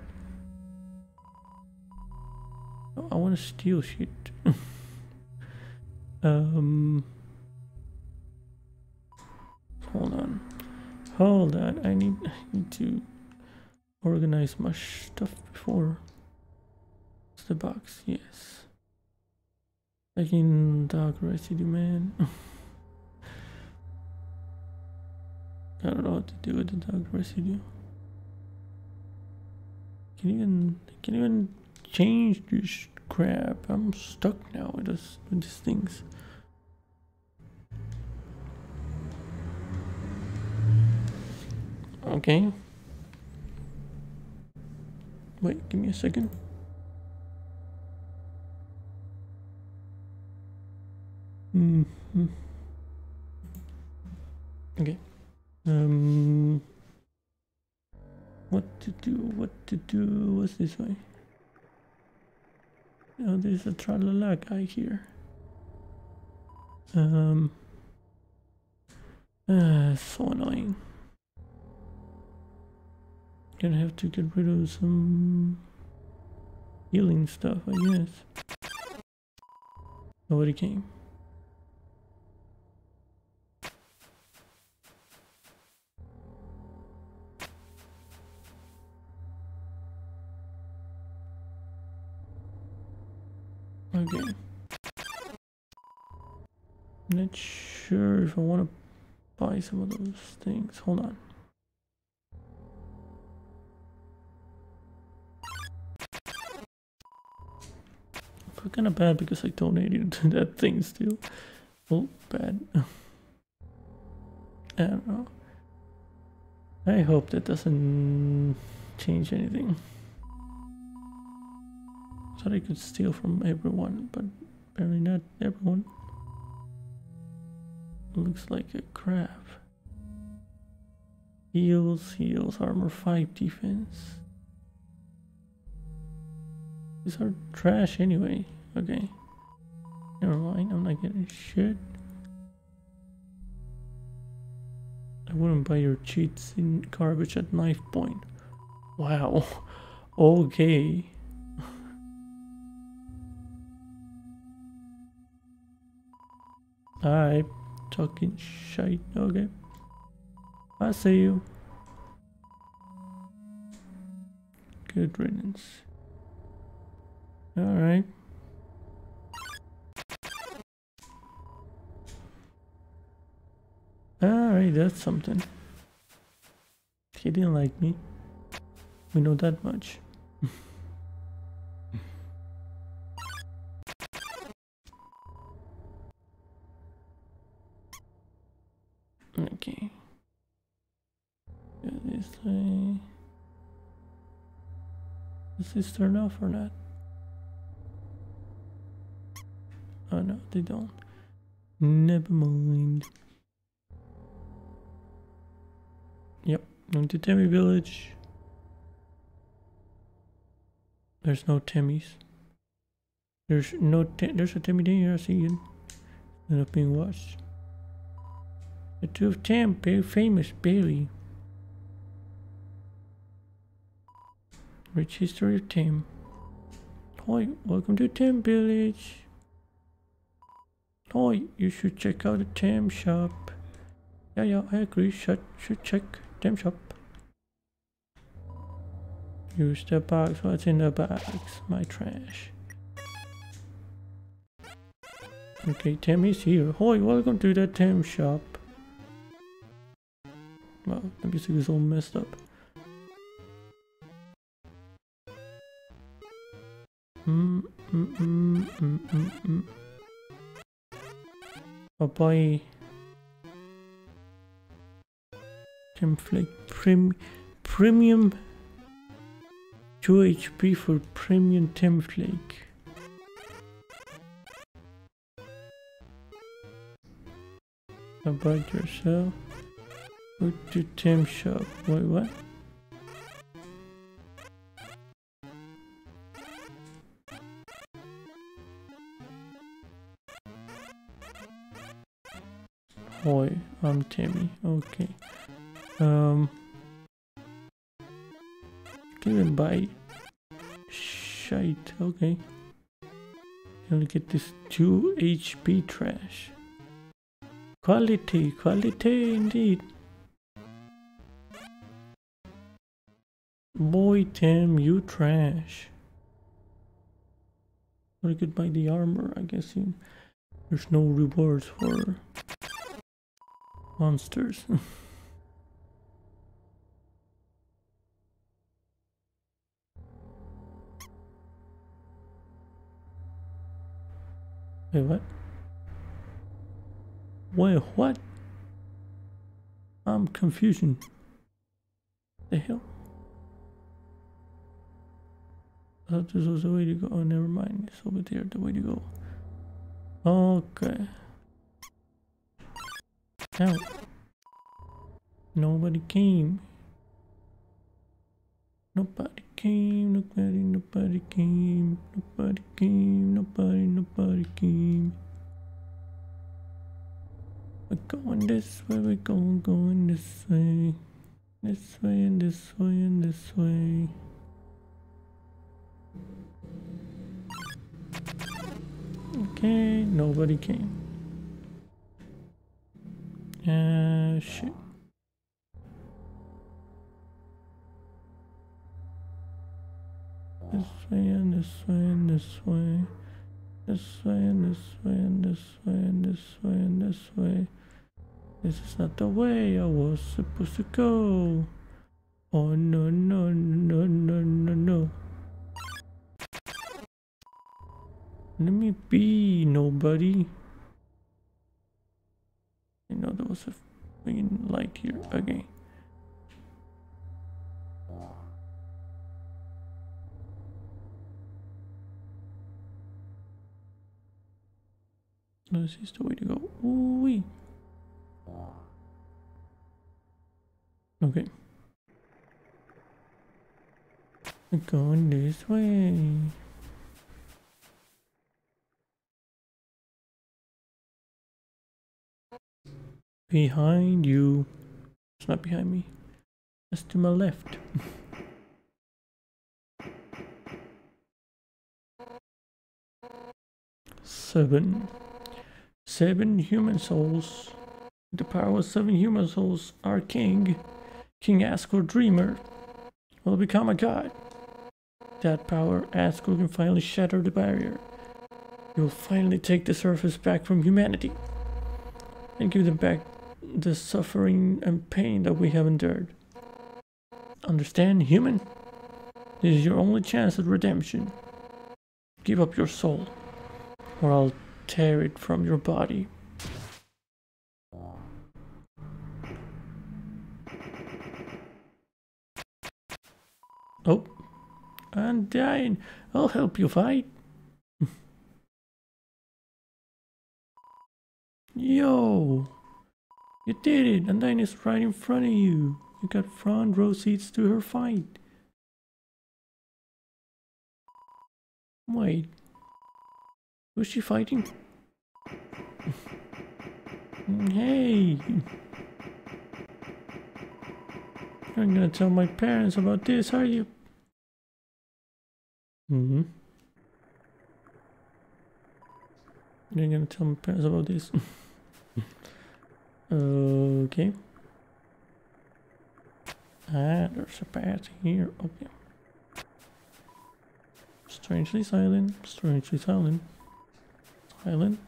Oh, I want to steal shit. um. Hold on. Hold on. I need, I need to organize my stuff before. It's the box, yes. Taking dark residue, man. I don't know what to do with the dark residue. Can even can even change this crap. I'm stuck now with this with these things. Okay. Wait, give me a second. Mm hmm. Okay. Um. What to do? What to do? What's this way? Oh, there's a tralala guy here. Um. Uh, so annoying. Gonna have to get rid of some healing stuff, I guess. Nobody came. Okay. Not sure if I want to buy some of those things. Hold on. I feel kind of bad because I donated to that thing still. Oh, bad. I don't know. I hope that doesn't change anything. Thought I could steal from everyone, but apparently not everyone. Looks like a crab. Heals, heals, armor 5 defense. These are trash anyway. Okay. Never mind, I'm not getting shit. I wouldn't buy your cheats in garbage at knife point. Wow. okay. Alright, talking shite. Okay. I see you. Good riddance. Alright. Alright, that's something. He didn't like me. We know that much. This way. Does this turn off or not? Oh no, they don't. Never mind. Yep, going to Village. There's no Temmies. There's no there's a Temmie down here, I see it. They're not being watched. The two of Tem, very famous, Bailey. Rich history of Tem. Hi, welcome to Tem Village. Hi, you should check out the Tem shop. Yeah, yeah, I agree. Should should check Tem shop. Use the box. What's in the box? My trash. Okay, Tem is here. Hi, welcome to the Tem shop. Wow, the music is all messed up. Mm, mm, mm, mm, mm, mm. Template prim premium 2 HP for premium template. About yourself. Go to Tem shop. Wait, what? Hi, I'm Temmie. Okay. Um. Given by shite. Okay. Only get this 2 HP trash. Quality, quality indeed. Boy, Tim, you trash. But I could buy the armor, I guess. There's no rewards for monsters. Wait, what? Wait, what? I'm confusion. The hell? I thought this was the way to go. Oh, never mind. It's over there, the way to go. Okay. Now, nobody came. Nobody came, nobody, nobody came, nobody came, nobody, nobody came. We're going this way, we're going, going this way. This way and this way and this way. Okay, nobody came. Uh, shit. This way and this way and this way. This way and this way and this way and this way and this way. This is not the way I was supposed to go. Oh no no no no no no. Let me be nobody. green light here. again. No, this is the way to go. Ooh -wee. Okay. We're going this way. Behind you. It's not behind me. It's to my left. Seven. Seven human souls. The power of seven human souls, our king, King Asgore Dreemurr, will become a god. That power, Asgore can finally shatter the barrier. He will finally take the surface back from humanity and give them back the suffering and pain that we have endured. Understand, human? This is your only chance at redemption. Give up your soul, or I'll tear it from your body. Oh, I'm dying. I'll help you fight. Yo, you did it. and Undyne is right in front of you. You got front row seats to her fight. Wait, who's she fighting? hey, I'm gonna tell my parents about this, are you? Mm-hmm. You're gonna tell my parents about this. okay. Ah, there's a path here. Okay. Strangely silent. Strangely silent. Silent.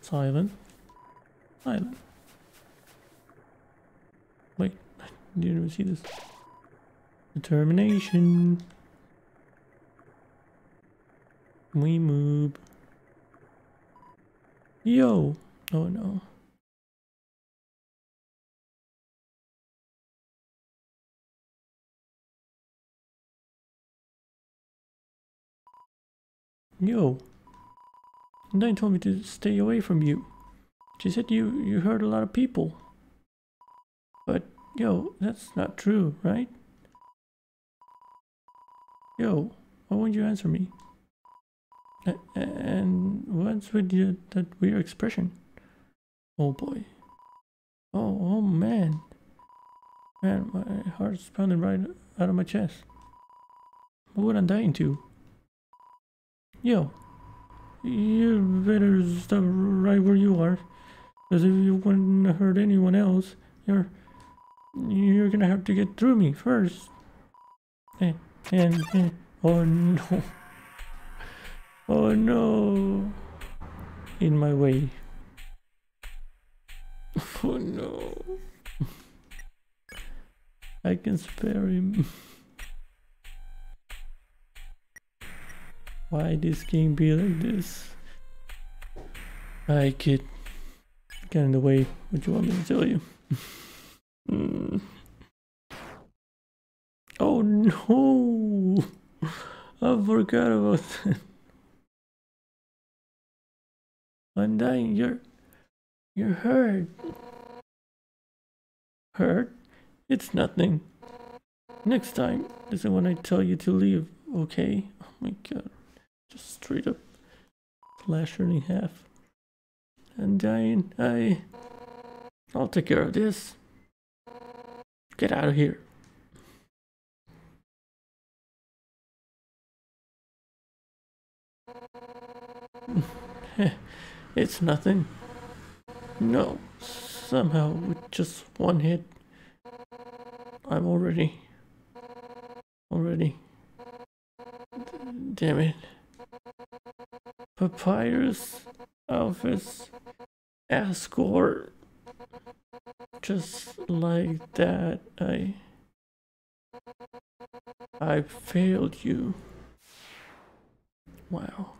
Silent. Silent. Wait, I didn't even see this. Determination. We move. Yo! Oh no. Yo. Undyne told me to stay away from you. She said you, you hurt a lot of people. But, yo, that's not true, right? Yo, why won't you answer me? And what's with you, that weird expression? Oh boy. Oh, oh man. Man, my heart's pounding right out of my chest. What would I dying to? Yo, you better stop right where you are. Because if you want to hurt anyone else, you're you're gonna have to get through me first. And, and, and oh no. Oh no. In my way. Oh no. I can spare him. Why this game be like this? I kid. Get in the way. What you want me to tell you? mm. Oh no! I forgot about that. Undyne. You're you're hurt. Hurt? It's nothing. Next time, listen when I tell you to leave, okay? Oh my god. Just straight up slash her in half. Undyne, I I'll take care of this. Get out of here. it's nothing. No, somehow with just one hit, I'm already, already, damn it. Papyrus, Alphys, Asgore, just like that, I, I failed you. Wow.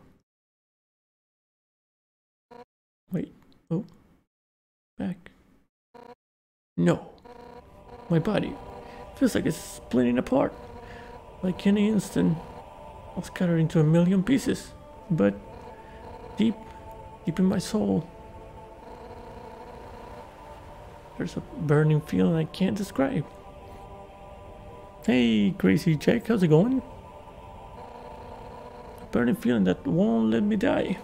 Wait. Oh. Back. No. My body feels like it's splitting apart. Like any instant, I'll scatter into a million pieces. But deep, deep in my soul, There's a burning feeling I can't describe. Hey, Crazy Jack, how's it going? A burning feeling that won't let me die.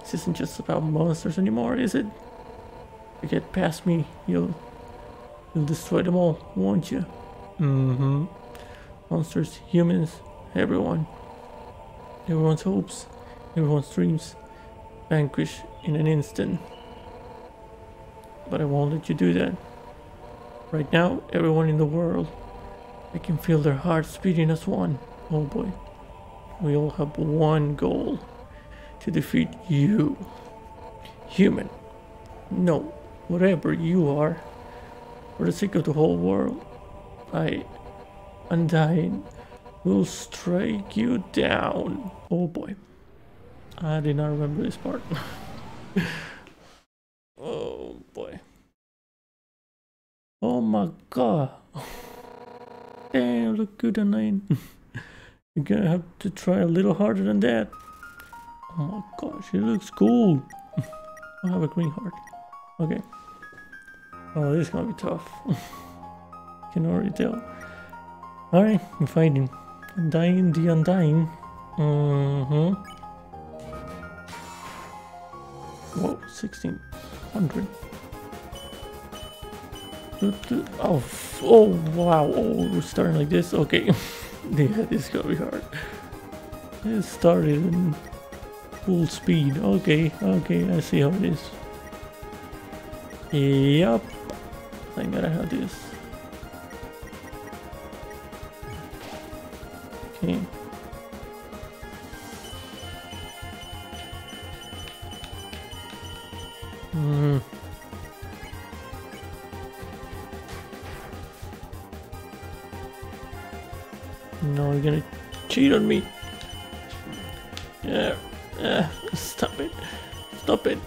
This isn't just about monsters anymore, is it? If you get past me, you'll you'll destroy them all, won't you? Mm-hmm. Monsters, humans, everyone. Everyone's hopes, everyone's dreams vanquish in an instant. But I won't let you do that. Right now, everyone in the world, I can feel their hearts beating as one. Oh boy. We all have one goal to defeat you. Human. No, whatever you are. For the sake of the whole world, I, Undyne, will strike you down. Oh boy. I did not remember this part. oh boy. Oh my god. Damn, look good Undyne. You're gonna have to try a little harder than that. Oh my gosh, it looks cool. I have a green heart. Okay. Oh, this is gonna be tough. Can already tell. Alright, I'm fighting. Undyne the Undying. Mm-hmm. Whoa, 1600. Oh, oh wow, oh, we're starting like this? Okay. yeah, this is gonna be hard. It started in full speed. Okay, okay, I see how it is. Yep. I gotta have this. Cheat on me. Yeah. Uh, stop it. Stop it.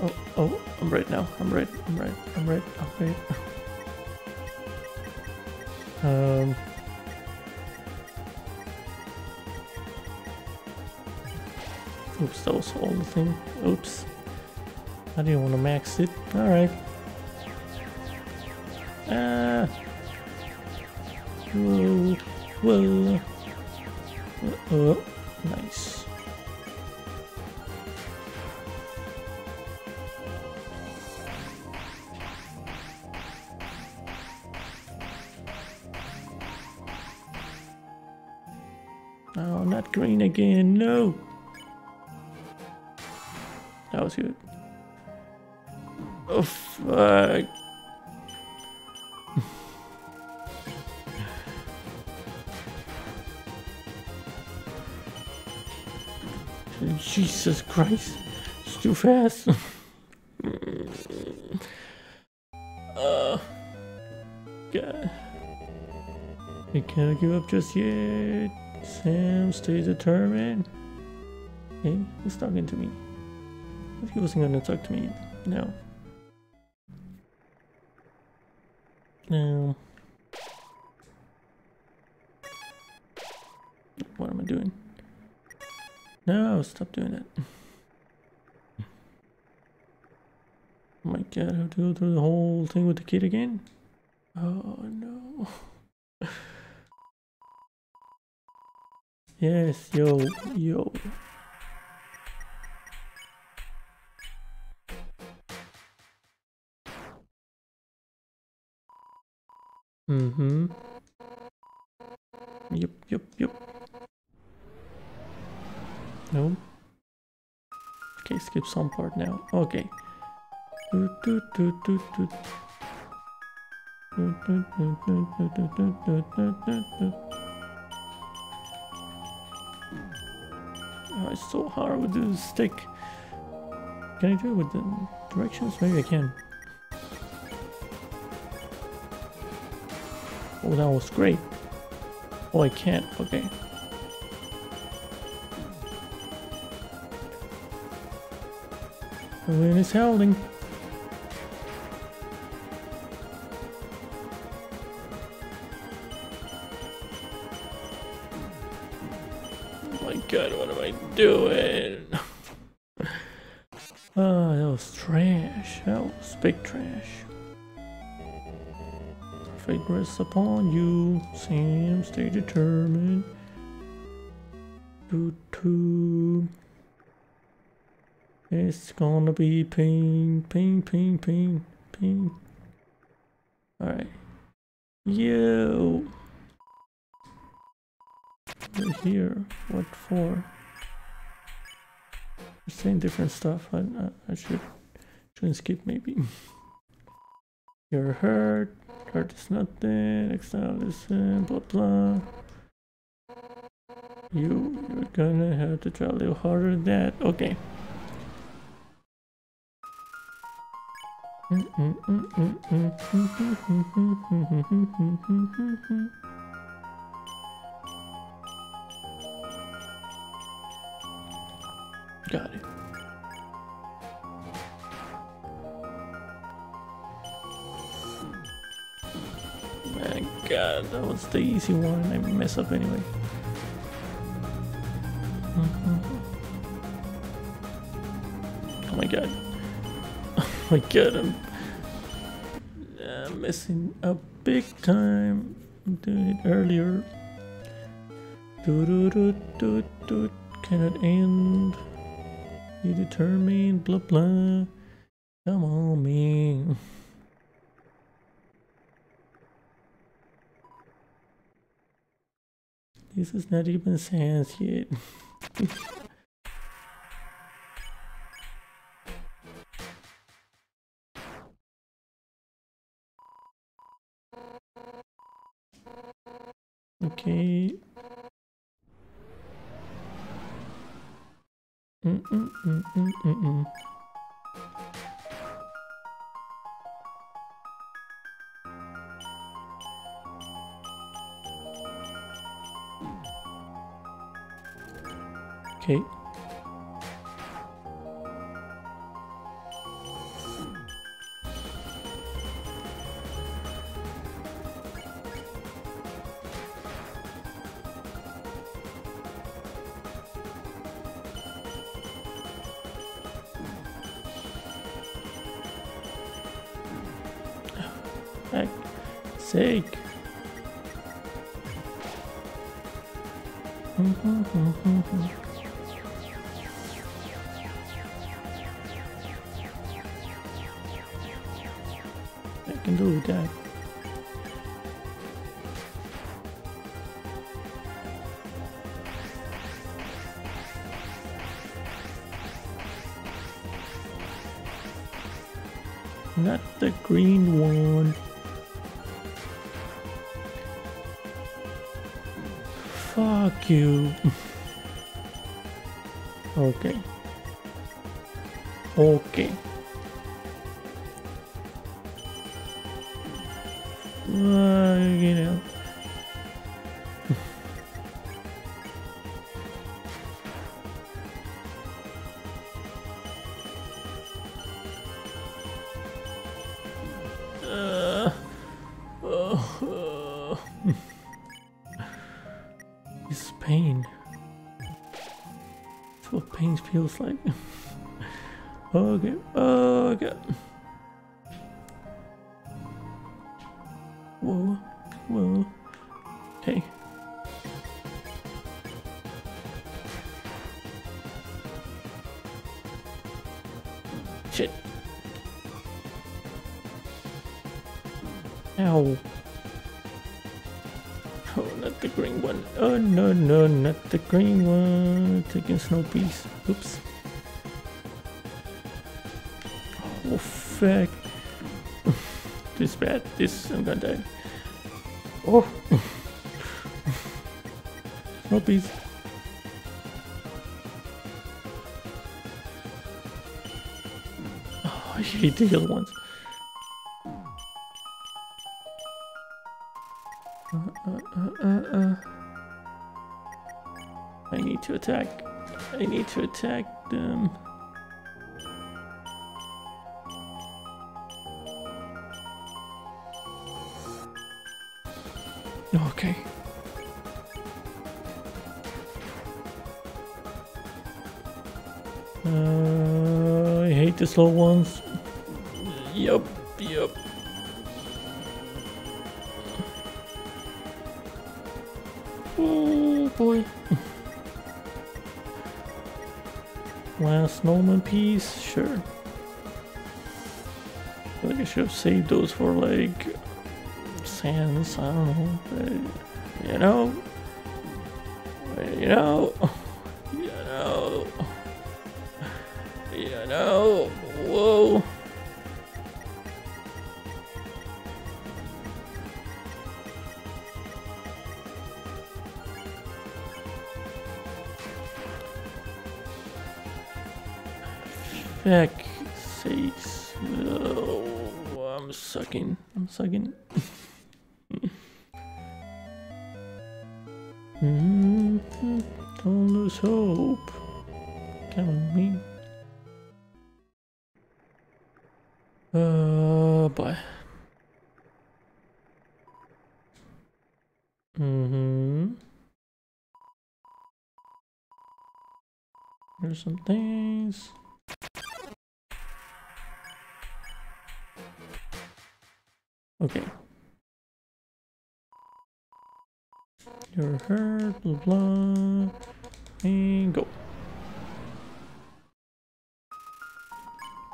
Oh, oh, I'm right now. I'm right. I'm right. I'm right. I'm right. um. Oops, that was all the thing. Oops. I didn't want to max it. Alright. Fast. uh, God. I can't give up just yet. Sam, stay determined. Hey, he's talking to me. If he wasn't gonna talk to me, no. No. What am I doing? No, stop doing that. Oh my god, I have to go through the whole thing with the kid again? Oh no. yes, yo, yo. Mm-hmm. Yep, yep, yep. No. Okay, skip some part now. Okay. Oh, it's so hard with the stick. Can I do it with the directions? Maybe I can. Oh, that was great. Oh, I can't. Okay. Wind is howling. Doing? Oh, that was trash. That was big trash. Fate rests upon you, Sam. Stay determined. Doo -doo. It's gonna be pain, pain, pain, pain, pain. Alright. Yo! We're here. What for? Saying different stuff. I, I, should shouldn't skip maybe. You're hurt. Hurt is nothing. Exile listen. Blah blah. You you're gonna have to try a little harder than that. Okay. Got it. My god, that was the easy one. I mess up anyway. Mm-hmm. Oh my god. Oh my god, I'm, I'm messing up big time. I'm doing it earlier. Do do do do do. Cannot end. You determined. Blah blah. Come on, me. This is not even science yet. okay. Mm -mm -mm -mm -mm -mm. Okay. Feels like. okay, okay. Whoa, whoa. Hey. Shit. Ow. Oh, not the green one. Oh, no, no, not the green one. Taking snow peas. Oops. Oh, fuck. this bad. This, I'm gonna die. Oh. snow peas. Oh, I hate the other ones. Attack. I need to attack them. Okay. Uh, I hate the slow ones. Yup, yup. Oh boy. Last snowman piece, sure. I think I should have saved those for like Sans, I don't know. But, you know, you know, you know, you know, whoa. Heck sakes. Oh, I'm sucking. I'm sucking. mm -hmm. Don't lose hope. Come on me. Uh, boy. Mm-hmm. There's some things. You're blah blah. And go.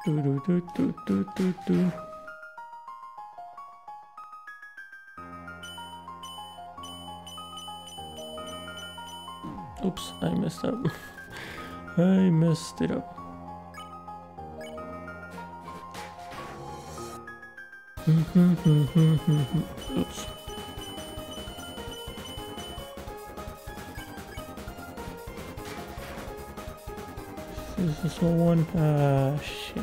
Do do do do do do do. Oops, I messed up. I messed it up. Oops. This is one. Ah, shit.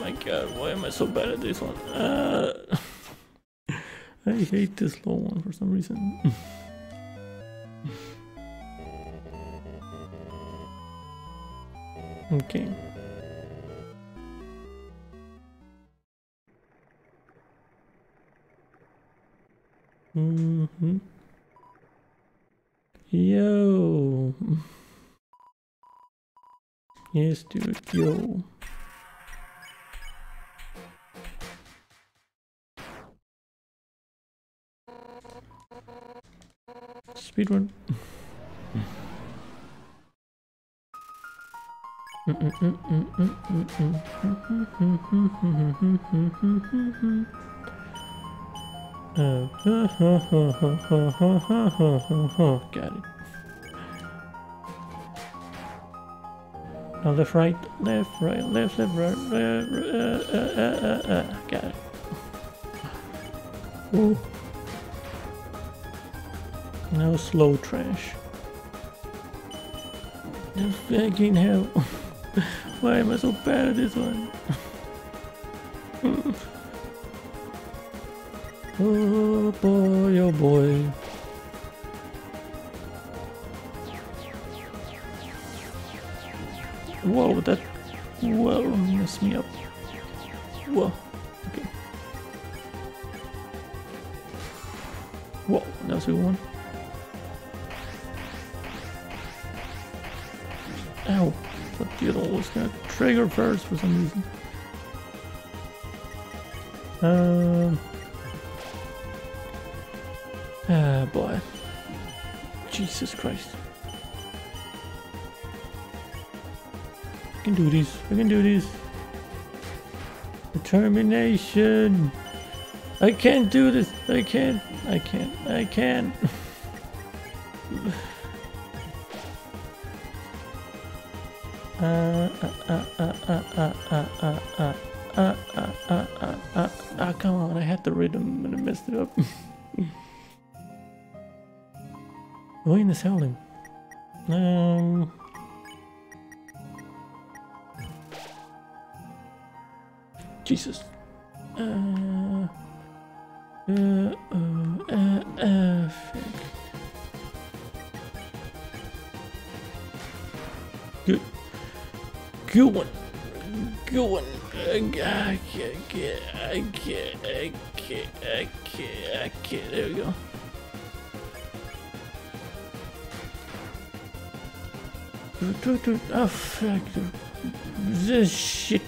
My god, why am I so bad at this one? Uh, I hate this slow one for some reason. okay. Let's do it. Yo. Speedrun. Got it. Now left, right, left, right, left, left, right, uh, uh, uh, uh, uh, got it. Ooh. Now slow trash. Just fucking hell. Why am I so bad at this one? Oh boy, oh boy. Whoa, that well messed me up. Whoa, okay. Whoa, that was a good one. Ow, other one was gonna trigger first for some reason. Um. Ah, boy. Jesus Christ. I can do this. I can do this. Determination. I can't do this. I can't. I can't. I can't. Uh, uh, uh, uh, uh, uh, uh, uh, uh, uh, uh, uh, uh, uh, come on, I had the rhythm and I messed it up. Vad in is howling? Um... Jesus. Uh... Uh, uh, uh, fuck. Good. Good one. Good one. I can't, I can't, I can't, I can't, I can't, I can't. There we go. Oh, fuck. This shit.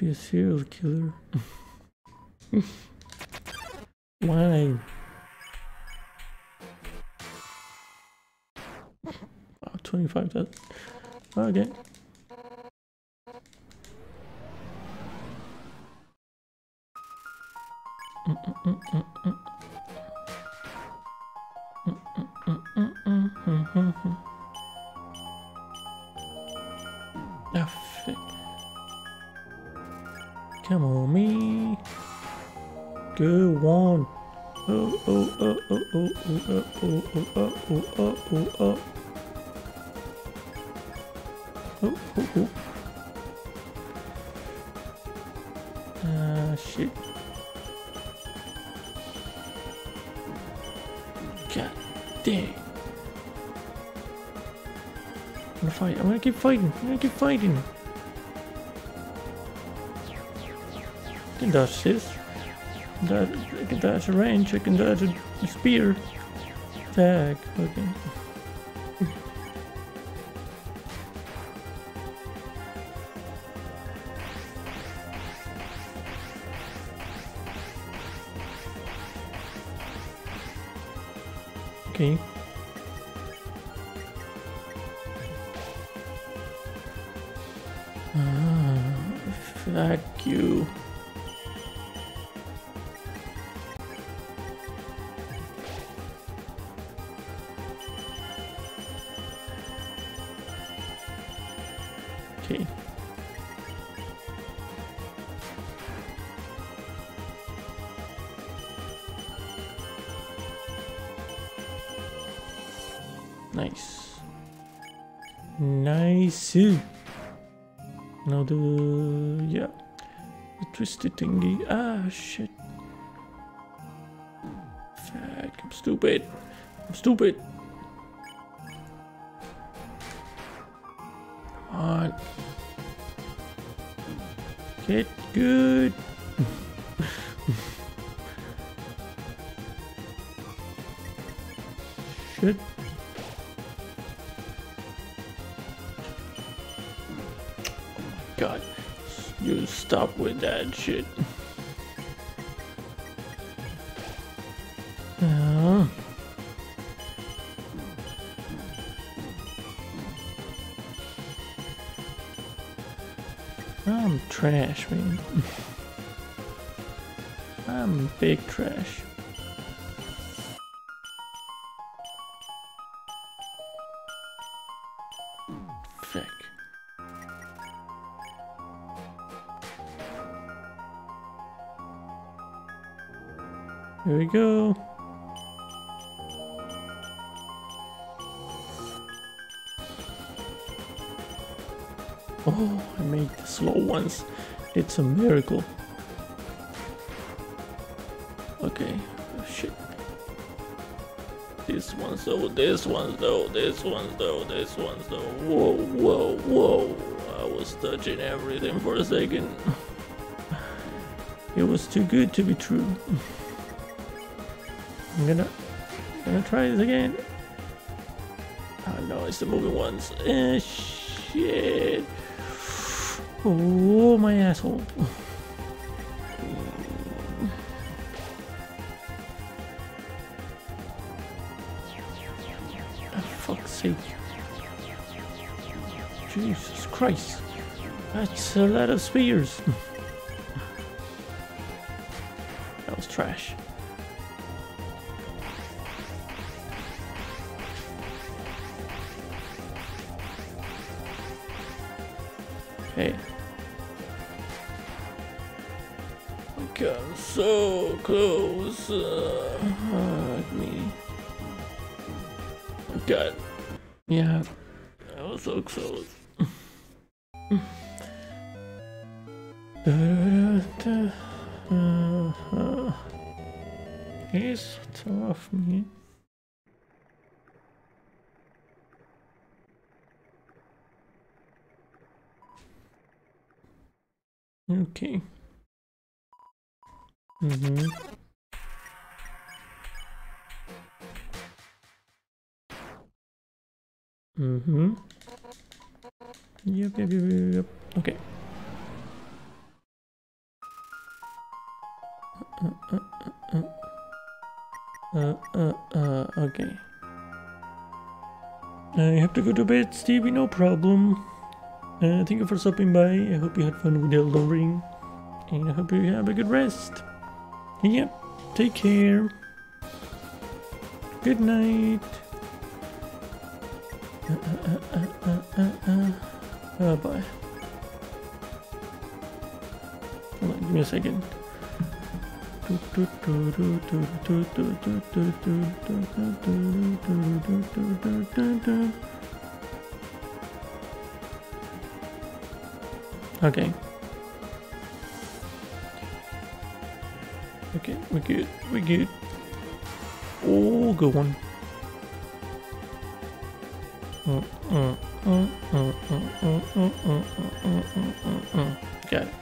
Be a serial killer. Why? Oh, ah, 25 that. Ah, okay. God dang. I'm gonna fight. I'm gonna keep fighting. I'm gonna keep fighting. I can dodge this. I can dodge, a range. I can dodge a spear. Okay. Okay. Thingy. Ah shit. Fuck! I'm stupid. I'm stupid. Come on. Get good. shit. Stop with that shit. Uh, I'm trash, man. I'm big trash. It's a miracle. Okay. Oh, shit. This one's though, this one's though, this one's though, this one's though. Whoa, whoa, whoa. I was touching everything for a second. It was too good to be true. I'm gonna, gonna try this again. Oh no, it's the moving ones. Eh, Oh, my asshole. Fuck's sake. Jesus Christ. That's a lot of spears. bed, Stevie, no problem. Uh, thank you for stopping by. I hope you had fun with Elden Ring. And I hope you have a good rest. Yep, take care. Good night. Uh, uh, uh, uh, uh, uh. Oh boy. Hold on, give me a second. Okay. Okay, we're good. We're good. Oh, good one. Got it.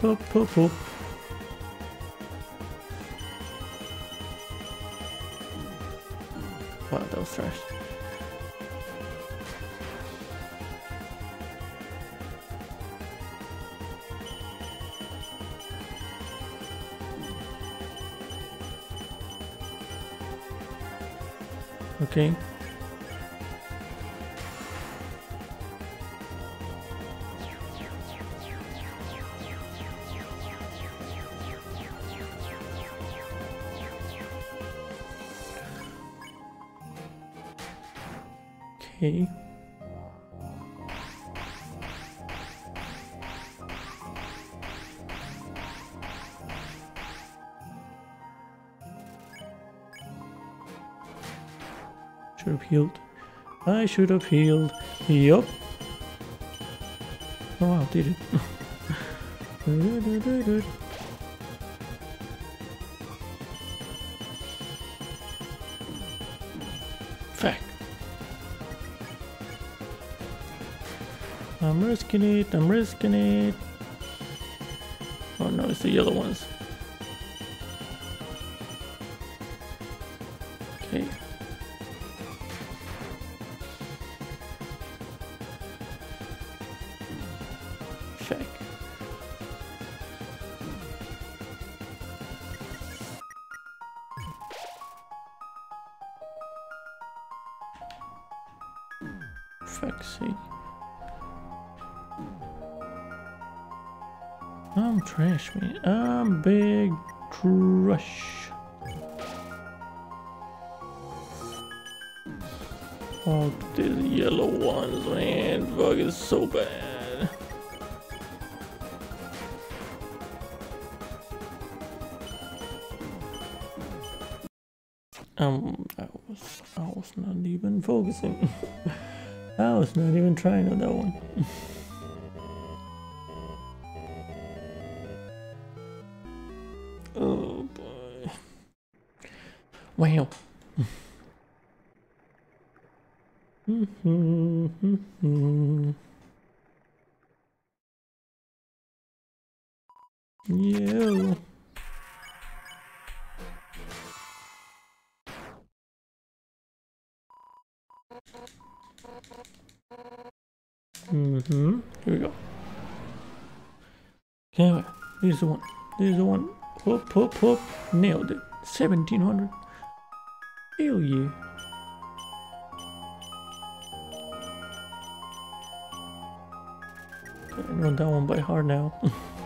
Poop, poop, poop. Wow, that was trash. Okay. I should have healed. Yup. Oh wow, did it. Fuck. I'm risking it, I'm risking it. Oh no, it's the yellow ones. Focusing. I was not even trying on that one. Okay, here's the one. Here's the one. Whoop, whoop, whoop. Nailed it. 1700. Hell yeah. I know that one by heart now.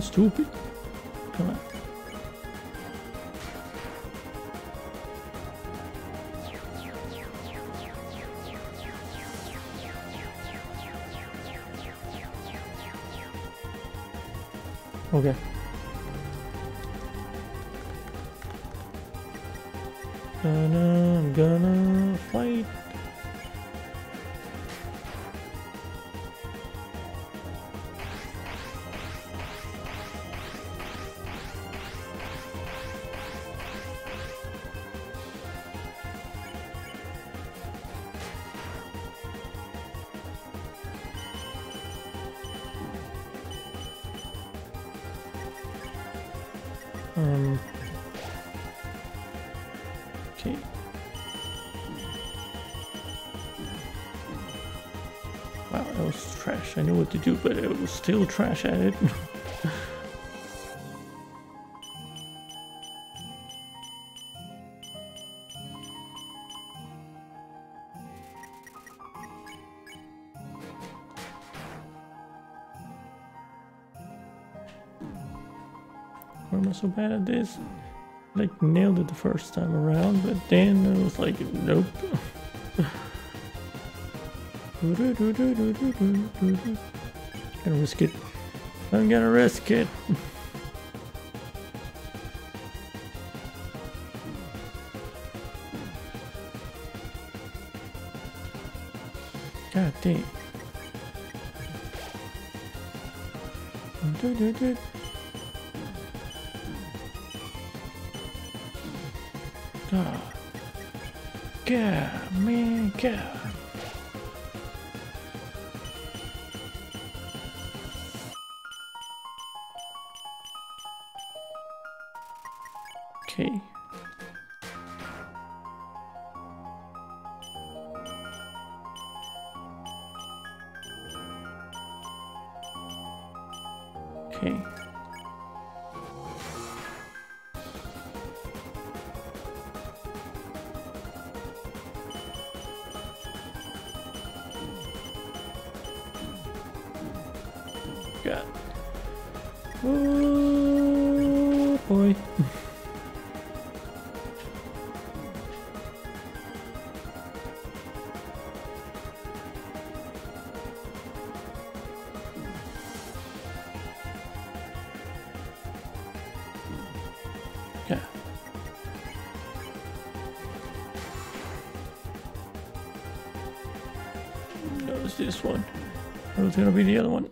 stupid. Okay. Wow, that was trash. I knew what to do, but it was still trash at it. Why am I so bad at this? Like nailed it the first time around, but then I was like, nope. Gonna risk it. I'm gonna risk it. God dang. God. God, man, God. It's gonna be the other one.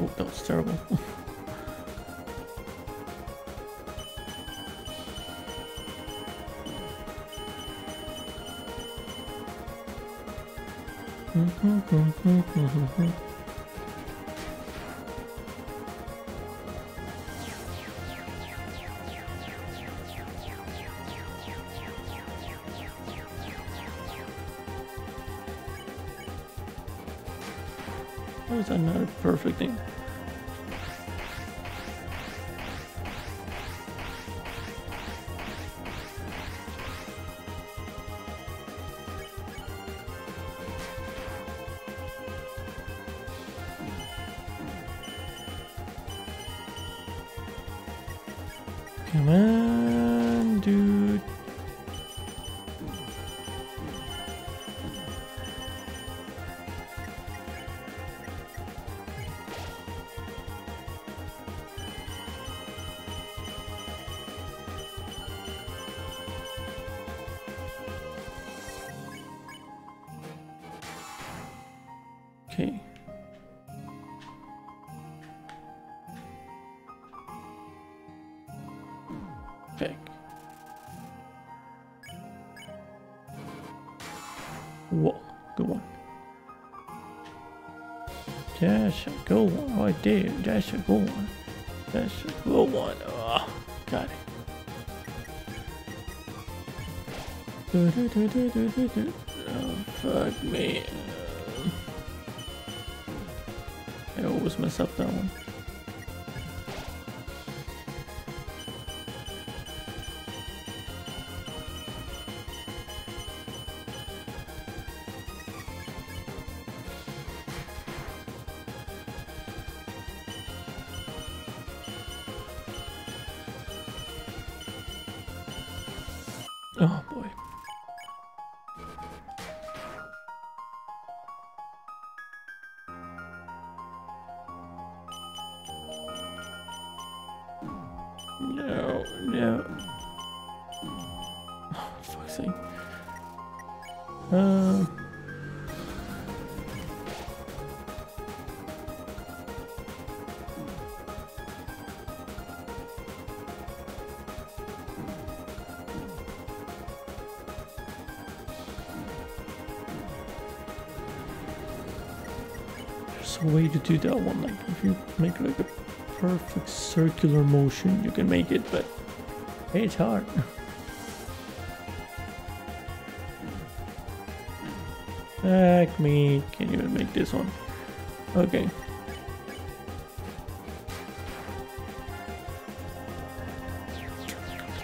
Oh, that was terrible. there. That's a good one. That's a good one. Oh, got it. Do, do, do. Oh, fuck me. I always mess up that one. A to do that one, like if you make like a perfect circular motion, you can make it, but it's hard. Heck me, can't even make this one. Okay.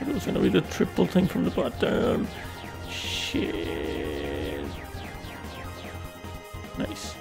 It was gonna be the triple thing from the bottom. Shit. Nice.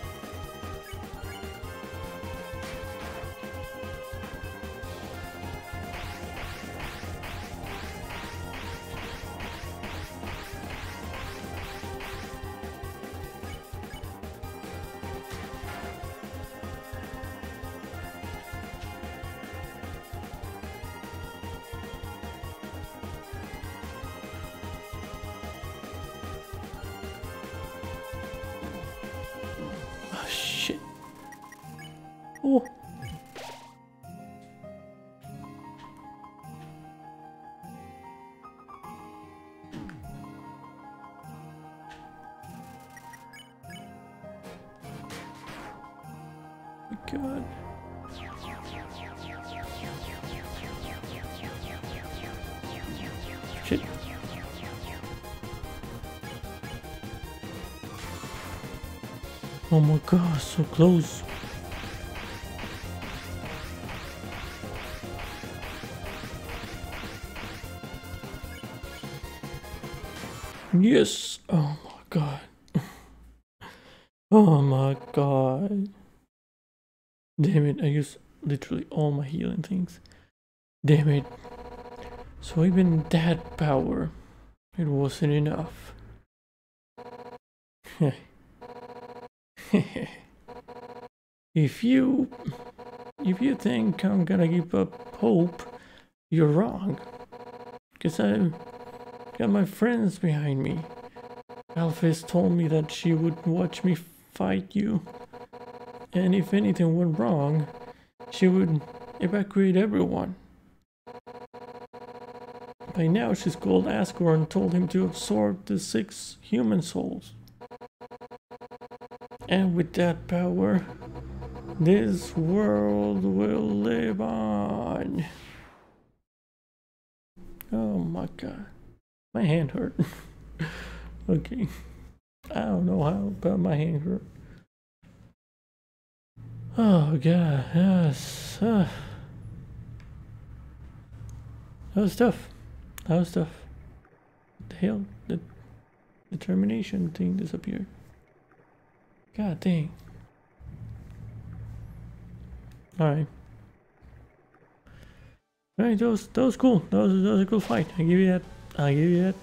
God, so close. Yes. Oh my god. Oh my god. Damn it, I used literally all my healing things. Damn it. So even that power, it wasn't enough. if you if you think I'm gonna give up hope, you're wrong. Cause I got my friends behind me. Alphys told me that she would watch me fight you. And if anything went wrong, she would evacuate everyone. By now she's called Asgore and told him to absorb the six human souls. And with that power, this world will live on. Oh my god. My hand hurt. okay. I don't know how, but my hand hurt. Oh god, yes. Uh, that was tough. That was tough. What the hell? The determination thing disappeared. God dang. Alright. Alright, that was that was cool. That was that was a cool fight. I give you that. I give you that.